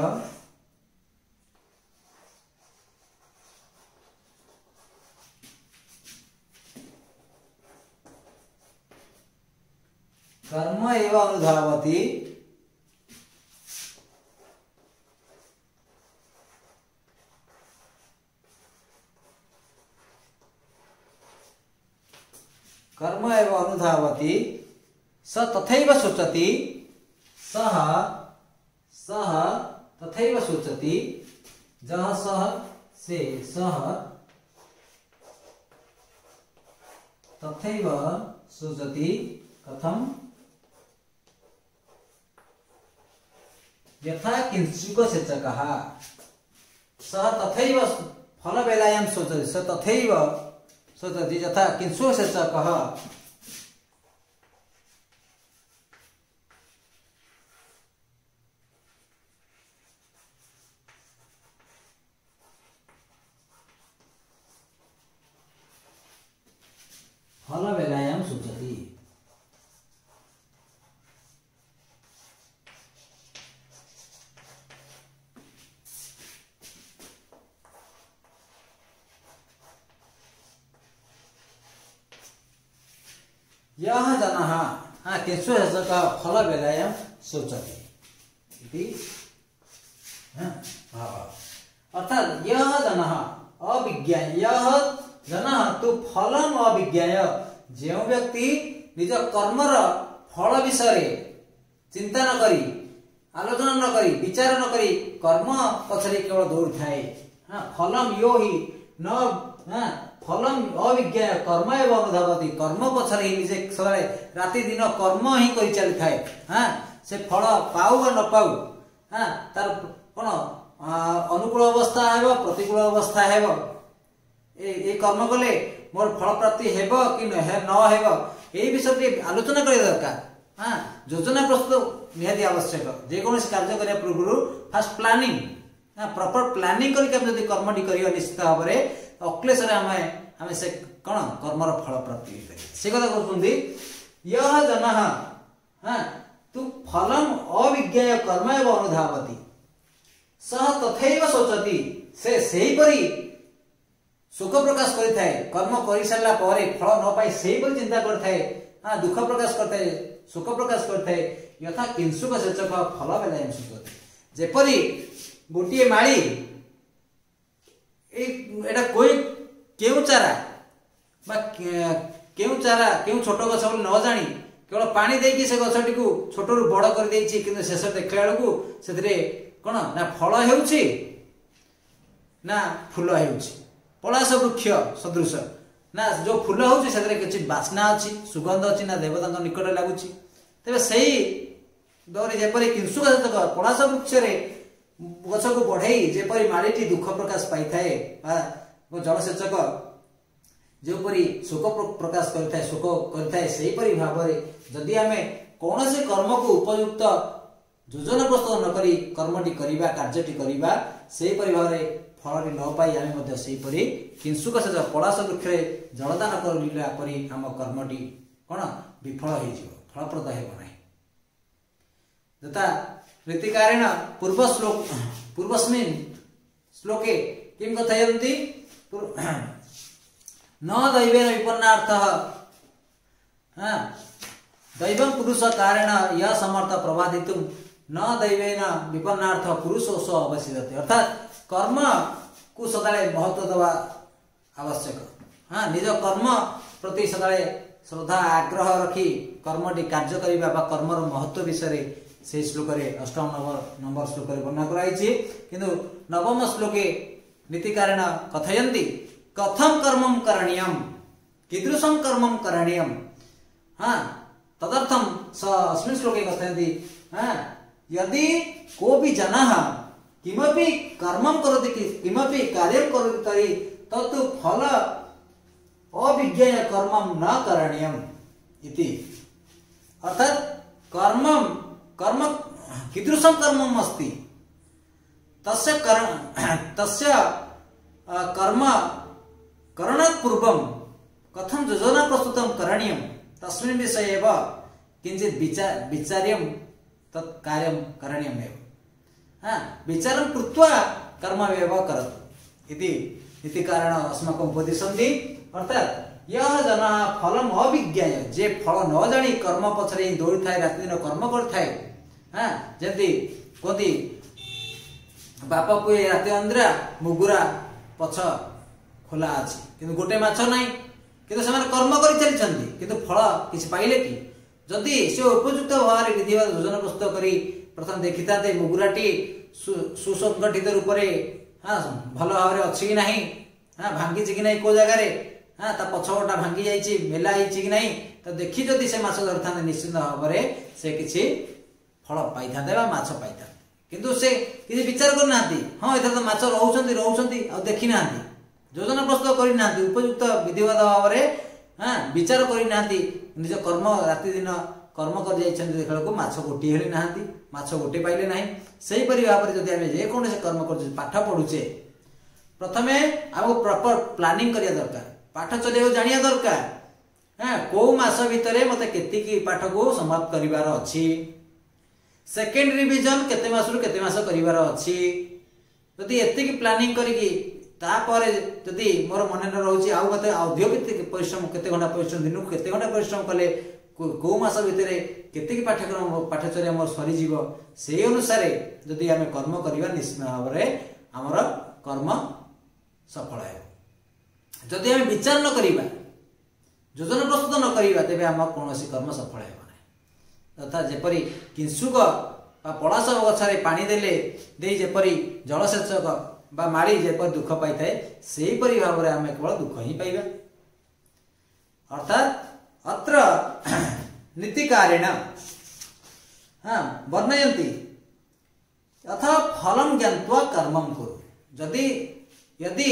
कर्म एव अनुधावति कर्म एव अनुधावति स तथैव सोचति सः सः तथैव सोचति जः सः से सः तथैव सोचति कथम यथा किंचुक सेचक स तथैव फल बेलायाम सोचती स तथैव सोचती यथा किंचुक सेचक सोचते इति अर्थात यह जन अविज्ञा यह जन तू फलम अविज्ञा जो व्यक्ति निज कर्मर फल विषय चिंता नक आलोचना नक विचार नक कर्म पचरे केवल दौड़ थाए फलम यो ही न फलम अविज्ञा कर्म एवं अनुधवती कर्म पचरे ही निजे सब राति दिन कर्म ही करें हाँ ସେ ଫଳ ପାଉ ବା ନ ପାଉ ହଁ ତାର କ'ଣ ଅନୁକୂଳ ଅବସ୍ଥା ହେବ ପ୍ରତିକୂଳ ଅବସ୍ଥା ହେବ ଏଇ କର୍ମ କଲେ ମୋର ଫଳପ୍ରାପ୍ତି ହେବ କି ନ ହେବ ଏଇ ବିଷୟରେ ଟିକେ ଆଲୋଚନା କରିବା ଦରକାର ହଁ ଯୋଜନା ପ୍ରସ୍ତୁତ ନିହାତି ଆବଶ୍ୟକ ଯେକୌଣସି କାର୍ଯ୍ୟ କରିବା ପୂର୍ବରୁ ଫାଷ୍ଟ ପ୍ଲାନିଂ ହଁ ପ୍ରପର ପ୍ଲାନିଂ କରିକି ଆମେ ଯଦି କର୍ମଟି କରିବା ନିଶ୍ଚିତ ଭାବରେ ଅକ୍ଲେଶରେ ଆମେ ଆମେ ସେ କ'ଣ କର୍ମର ଫଳପ୍ରାପ୍ତି ହେଇପାରିବା ସେ କଥା କହୁଛନ୍ତି ୟ ଜନ ହଁ तु फलम अविज्ञेय कर्म एव अनुधावति सः तथैव सोचति ସେ ସେହିପରି ଶୋକ ପ୍ରକାଶ କରିଥାଏ କର୍ମ କରିସାରିଲା ପରେ ଫଳ ନ ପାଇ ସେହିପରି ଚିନ୍ତା କରିଥାଏ ହଁ ଦୁଃଖ ପ୍ରକାଶ କରିଥାଏ ଶୋକ ପ୍ରକାଶ କରିଥାଏ ଯଥା କିଂସୁକ ସେଚକ ଫଳ ବେଳେ ଯେପରି ଗୋଟିଏ ମାଳି ଏଇ ଏଇଟା କୋଇ କେଉଁ ଚାରା ବା କେଉଁ ଚାରା କେଉଁ ଛୋଟ ଗଛ ବୋଲି ନ ଜାଣି କେବଳ ପାଣି ଦେଇକି ସେ ଗଛଟିକୁ ଛୋଟରୁ ବଡ଼ କରିଦେଇଛି କିନ୍ତୁ ଶେଷ ଦେଖିଲା ବେଳକୁ ସେଥିରେ କ'ଣ ନା ଫଳ ହେଉଛି ନା ଫୁଲ ହେଉଛି ପଳାଶ ବୃକ୍ଷ ସଦୃଶ ନା ଯେଉଁ ଫୁଲ ହେଉଛି ସେଥିରେ କିଛି ବାସ୍ନା ଅଛି ସୁଗନ୍ଧ ଅଛି ନା ଦେବତାଙ୍କ ନିକଟରେ ଲାଗୁଛି ତେବେ ସେଇ ଦରେ ଯେପରି କିଂସୁକ ଯେତକ ପଳାଶ ବୃକ୍ଷରେ ଗଛକୁ ବଢ଼େଇ ଯେପରି ମାଳିଟି ଦୁଃଖ ପ୍ରକାଶ ପାଇଥାଏ ବା ଜଳସେଚକ ଯେଉଁପରି ଶୋକ ପ୍ରକାଶ କରିଥାଏ ଶୋକ କରିଥାଏ ସେହିପରି ଭାବରେ ଯଦି ଆମେ କୌଣସି କର୍ମକୁ ଉପଯୁକ୍ତ ଯୋଜନା ପ୍ରସ୍ତୁତ ନ କରି କର୍ମଟି କରିବା କାର୍ଯ୍ୟଟି କରିବା ସେହିପରି ଭାବରେ ଫଳଟି ନ ପାଇ ଆମେ ମଧ୍ୟ ସେହିପରି କିଂସୁକ ସହିତ ପଳାଶ ବୃକ୍ଷରେ ଜଳଦାନ କରିଲା ପରି ଆମ କର୍ମଟି କ'ଣ ବିଫଳ ହୋଇଯିବ ଫଳପ୍ରଦ ହେବ ନାହିଁ ଯଥା ରୀତିକାରଣ ପୂର୍ବ ଶ୍ଲୋକ ପୂର୍ବସ୍ମିନ୍ ଶ୍ଲୋକେ କେମିତି କଥା ହେଉଛନ୍ତି न दैव विपन्नर्थ दैवं पुरुष कारण य समर्थ प्रवादितु न दैवेन विपन्नार्थ पुरुष उत्सव अवशि अर्थात् कर्म सधाले महत्त्व दबा आवश्यक निज कर्म प्रति सदाले श्रद्धा आग्रह कार्य रि कर्मटी महत्व विषय से श्लोक अष्टम नम्बर श्लोक वर्णनाइछ कि नवम श्लोके नीति कारण कथन्ति कथम कर्म करणीयम कीदृशम कर्म करणीयम हाँ तदर्थम अस्मिन् श्लोके कथयन्ति यदि कोऽपि जनः किमपि कर्मं करोति किमपि कार्यं करोति तर्हि तत् फल अभिज्ञेय कर्मं न करणीयम् इति अर्थात् कर्मं कर्म कीदृशं कर्मम् अस्ति तस्य कर्म तस्य कर्म करणात् पूर्वम कथं योजना प्रस्तुतं करणीयं तस्मिन् विषये एव किञ्चित् विचार विचार्यं तत् कार्यं करणीयमेव हा विचारं कृत्वा कर्ममेव करोतु इति इति कारण अस्माकम् उपदिशन्ति अर्थात् यः जनाः फलम् अभिज्ञाय जे फल न जानी कर्म पछरे दौडिଥାଏ ରାତିଦିନ कर्म କରିଥାଏ ହଁ ଯେମିତି କୁହନ୍ତି ବାପା ପୁଏ ରାତି ଅନ୍ଦ୍ରା मुगुरा पछ ଖୋଲା ଅଛି କିନ୍ତୁ ଗୋଟେ ମାଛ ନାହିଁ କିନ୍ତୁ ସେମାନେ କର୍ମ କରି ଚାଲିଛନ୍ତି କିନ୍ତୁ ଫଳ କିଛି ପାଇଲେ କି ଯଦି ସେ ଉପଯୁକ୍ତ ଭାବରେ ବିଧିବଦ୍ଧ ଯୋଜନା ପ୍ରସ୍ତୁତ କରି ପ୍ରଥମେ ଦେଖିଥାନ୍ତେ ମୁଗୁରାଟି ସୁସଂଗଠିତ ରୂପରେ ହଁ ଭଲ ଭାବରେ ଅଛି କି ନାହିଁ ହଁ ଭାଙ୍ଗିଛି କି ନାହିଁ କେଉଁ ଜାଗାରେ ହଁ ତା ପଛପଟା ଭାଙ୍ଗି ଯାଇଛି ମେଲା ହେଇଛି କି ନାହିଁ ତ ଦେଖି ଯଦି ସେ ମାଛ ଧରିଥାନ୍ତେ ନିଶ୍ଚିନ୍ତ ଭାବରେ ସେ କିଛି ଫଳ ପାଇଥାନ୍ତେ ବା ମାଛ ପାଇଥାନ୍ତେ କିନ୍ତୁ ସେ କିଛି ବିଚାର କରୁନାହାନ୍ତି ହଁ ଏଥର ତ ମାଛ ରହୁଛନ୍ତି ରହୁଛନ୍ତି ଆଉ ଦେଖିନାହାନ୍ତି ଯୋଜନା ପ୍ରସ୍ତୁତ କରିନାହାନ୍ତି ଉପଯୁକ୍ତ ବିଧିବଦ୍ଧ ଭାବରେ ହଁ ବିଚାର କରିନାହାନ୍ତି ନିଜ କର୍ମ ରାତି ଦିନ କର୍ମ କରିଯାଇଛନ୍ତି ଦେଖିବାକୁ ମାଛ ଗୋଟିଏ ହେଲେ ନାହାନ୍ତି ମାଛ ଗୋଟିଏ ପାଇଲେ ନାହିଁ ସେହିପରି ଭାବରେ ଯଦି ଆମେ ଯେକୌଣସି କର୍ମ କରୁଛେ ପାଠ ପଢ଼ୁଛେ ପ୍ରଥମେ ଆମକୁ ପ୍ରପର ପ୍ଲାନିଂ କରିବା ଦରକାର ପାଠ ଚଲେଇବାକୁ ଜାଣିବା ଦରକାର ହଁ କେଉଁ ମାସ ଭିତରେ ମୋତେ କେତିକି ପାଠକୁ ସମାପ୍ତ କରିବାର ଅଛି ସେକେଣ୍ଡ ରିଭିଜନ କେତେ ମାସରୁ କେତେ ମାସ କରିବାର ଅଛି ଯଦି ଏତିକି ପ୍ଲାନିଂ କରିକି ତାପରେ ଯଦି ମୋର ମନେ ରହୁଛି ଆଉ ମୋତେ ଅଧିକ କେତେ ପରିଶ୍ରମ କେତେ ଘଣ୍ଟା ପରିଶ୍ରମ ଦିନକୁ କେତେ ଘଣ୍ଟା ପରିଶ୍ରମ କଲେ କେଉଁ ମାସ ଭିତରେ କେତିକି ପାଠ୍ୟକ୍ରମ ପାଠ୍ୟଚର୍ଯ୍ୟ ଆମର ସରିଯିବ ସେଇ ଅନୁସାରେ ଯଦି ଆମେ କର୍ମ କରିବା ନିଶ୍ଚିତ ଭାବରେ ଆମର କର୍ମ ସଫଳ ହେବ ଯଦି ଆମେ ବିଚାର ନ କରିବା ଯୋଜନା ପ୍ରସ୍ତୁତ ନ କରିବା ତେବେ ଆମ କୌଣସି କର୍ମ ସଫଳ ହେବ ନାହିଁ ତଥା ଯେପରି କିଂସୁକ ବା ପଳାଶ ଗଛରେ ପାଣି ଦେଲେ ଦେଇ ଯେପରି ଜଳସେଚକ मारिपर दुख पाई थाए से भाव में आम केवल दुख ही पाइबा अर्थात अत्र नीति कारण हाँ बर्णयती अथ फल ज्ञावा कर्म कुरु जदि यदि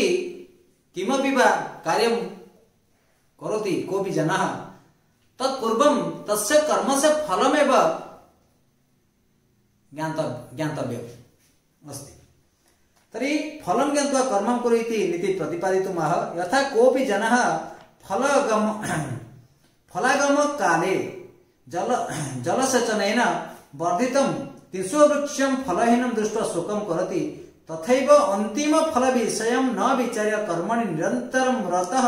किमी व कार्य कौती कोपी जन तत्पूर्व तस्य कर्म से फलमे ज्ञात अस्त तरी फल गंत्वा कर्मं कुरु इति नीति प्रतिपादितुम् आह यथा कोपी जन फलगम फलागम काले जल वर्धित वृक्ष फलहीन दृष्ट शोकम करती तथा अंतिम फल विषय न विचार्य कर्मण निरंतर रतः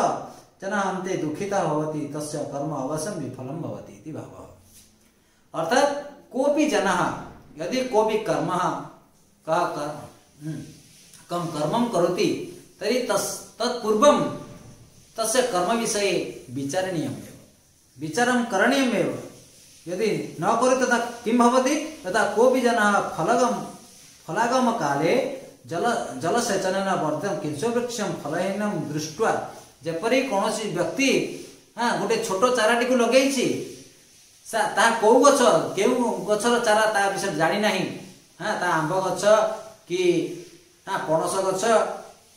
जनः अंत दुःखितः होती तस् कर्म अवश्य विफल होती भाव अर्थात कोपी जन यदि कोपी कर्म कः कर्म कम कर्म करोति तरी तस तत्पूर्व तस्य कर्म विषय विचारणीय विचार करणीय यदि न करो तथा किम भवति तथा कोपि जन फलगम फलागम काले जल जलसेचन वर्तम किंचो वृक्षम फलहीनम दृष्टि जपरी कौन व्यक्ति हाँ गोटे छोट चारा टी लगे कौ गो गचर चारा ता विषय जाणी ना हाँ ता आंब गच कि ନା ପଣସ ଗଛ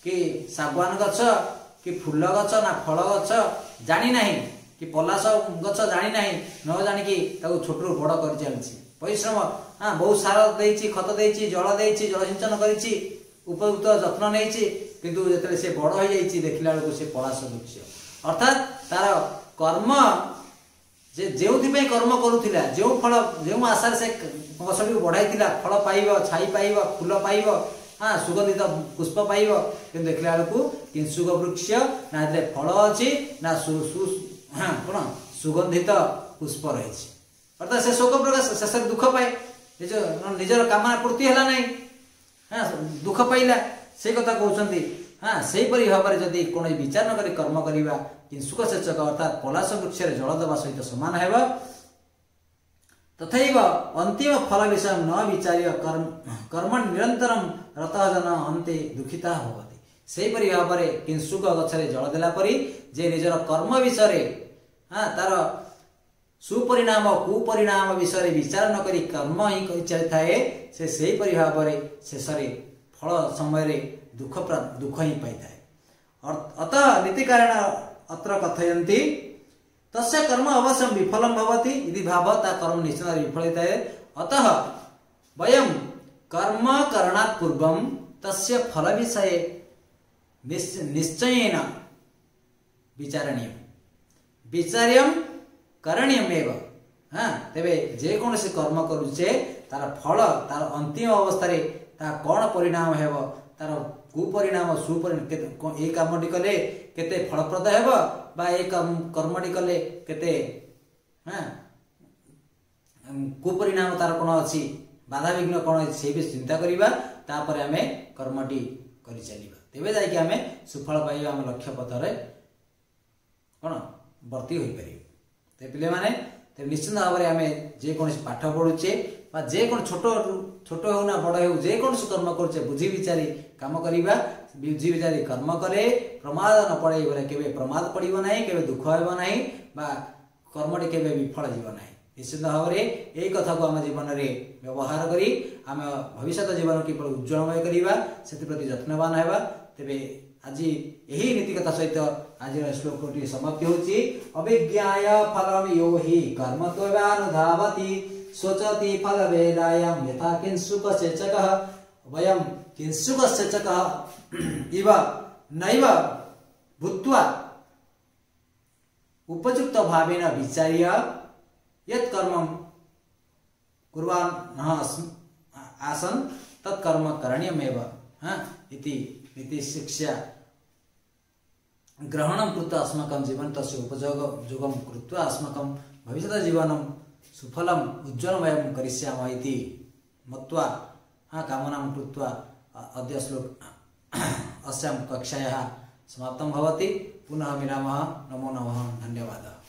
କି ଶାଗୁଆନ ଗଛ କି ଫୁଲ ଗଛ ନା ଫଳ ଗଛ ଜାଣିନାହିଁ କି ପଲାସ ଗଛ ଜାଣିନାହିଁ ନ ଜାଣିକି ତାକୁ ଛୋଟରୁ ବଡ଼ କରିଚାଲିଛି ପରିଶ୍ରମ ହଁ ବହୁତ ସାର ଦେଇଛି ଖତ ଦେଇଛି ଜଳ ଦେଇଛି ଜଳସିଞ୍ଚନ କରିଛି ଉପଯୁକ୍ତ ଯତ୍ନ ନେଇଛି କିନ୍ତୁ ଯେତେବେଳେ ସେ ବଡ଼ ହୋଇଯାଇଛି ଦେଖିଲା ବେଳକୁ ସେ ପଳାସ ଦୃଶ୍ୟ ଅର୍ଥାତ୍ ତାର କର୍ମ ଯେ ଯେଉଁଥିପାଇଁ କର୍ମ କରୁଥିଲା ଯେଉଁ ଫଳ ଯେଉଁ ଆଶାରେ ସେ ଗଛଟିକୁ ବଢ଼ାଇଥିଲା ଫଳ ପାଇବ ଛାଇ ପାଇବ ଫୁଲ ପାଇବ ह सुगंधित पुष्प पाव कि देख्ला बलि किनसुक वृक्ष फल अझै न सुगंधित पुष्प अर्थात रहेछ अर्थात् शास शेस दुख पाए निजर कामना पूर्ति होला नै हाँ पाइला पाला कथा कि सहीपरि भावर जिम्मी कसरी विचार कर्म नकर्मकसुख सेचक अर्थात पलास वृक्ष जल दा सहित समान हो तथैव अन्तिम फलविषयं न विचार्य कर्म कर्म निरन्तरं रता जन अन्ते दुखिता भवति ସେହିପରି ଭାବରେ କିଂସୁକ ଗଛରେ ଜଳ ଦେଲା ପରି ଯେ ନିଜର କର୍ମ ବିଷୟରେ ହଁ ତାର ସୁପରିଣାମ କୁପରିଣାମ ବିଷୟରେ ବିଚାର ନ କରି କର୍ମ ହିଁ କରି ଚାଲିଥାଏ ସେ ସେହିପରି ଭାବରେ ଶେଷରେ ଫଳ ସମୟରେ ଦୁଃଖ ଦୁଃଖ ହିଁ ପାଇଥାଏ ଅତ ନୀତିକାରଣ ଅତ୍ର କଥୟନ୍ତି तस्य कर्म अवश्य विफल भवति यदि भावता कर्म निश्चय विफलित अतः वयम कर्म करना पूर्व तस्य फल विषय निश्चय विचारणीय विचार्यम करणीयम हाँ तेरे जेकोसी कर्म কর্ম तार फल तार अंतिम अवस्था অবস্থায় তা কোণ পরিণাম হব কুপরিণাম সুপরি এই কামটি কলে কে ফলপ্রদ হব বা এই কর্মটি কলে কে হ্যাঁ কুপরিণাম তার কোণ অছি বাধাবিঘ্ন কোণ অছি সেই বিষয়ে চিন্তা করা তাপরে আমি কর্মটি করে চালিবা তেবে যাই আমি সুফল পাই আমি লক্ষ্য পথরে কোণ বর্তি হইপারিব তে পিলে মানে নিশ্চিন্ত ভাবে আমি যেকোন পাঠ পড়ুছে हो जे नौ जेसी कर्म गरुछ बिचारी काम कम बुझि बिचारी कर्म करे प्रमाद नपरे केबे प्रमाद पडिना के दुःख हे नै बा कर्मटे केफल निश्चिन्त भावे कथा को आम जीवन व्यवहार करी हम भविष्यत जीवन सेति प्रति जनवान हो ते आज यही नीति कथा सहित आज श्लोक समाप्ति हुन्छ अविज्ञा फल कर्म तयबानी स्वचति वेदायाम यथा किन सुख से चक वयम किन सुख से चक इव नैव भूत्वा उपयुक्तभावेन विचार्य यत्कर्मं कुर्वाणः आसन तत्कर्म करणीयमेव इति शिक्षा ग्रहणं कृत्वा अस्माकं जीवन तस्य उपयोगं कृत्वा अस्माकं भविष्यतजीवनं सुफल उज्ज्वलमयं करिष्यामः इति मत्वा कामनां कृत्वा अद्य श्लोक अस्यां कक्षायाः समाप्तं भवति पुनः मिलामः नमो नमः धन्यवाद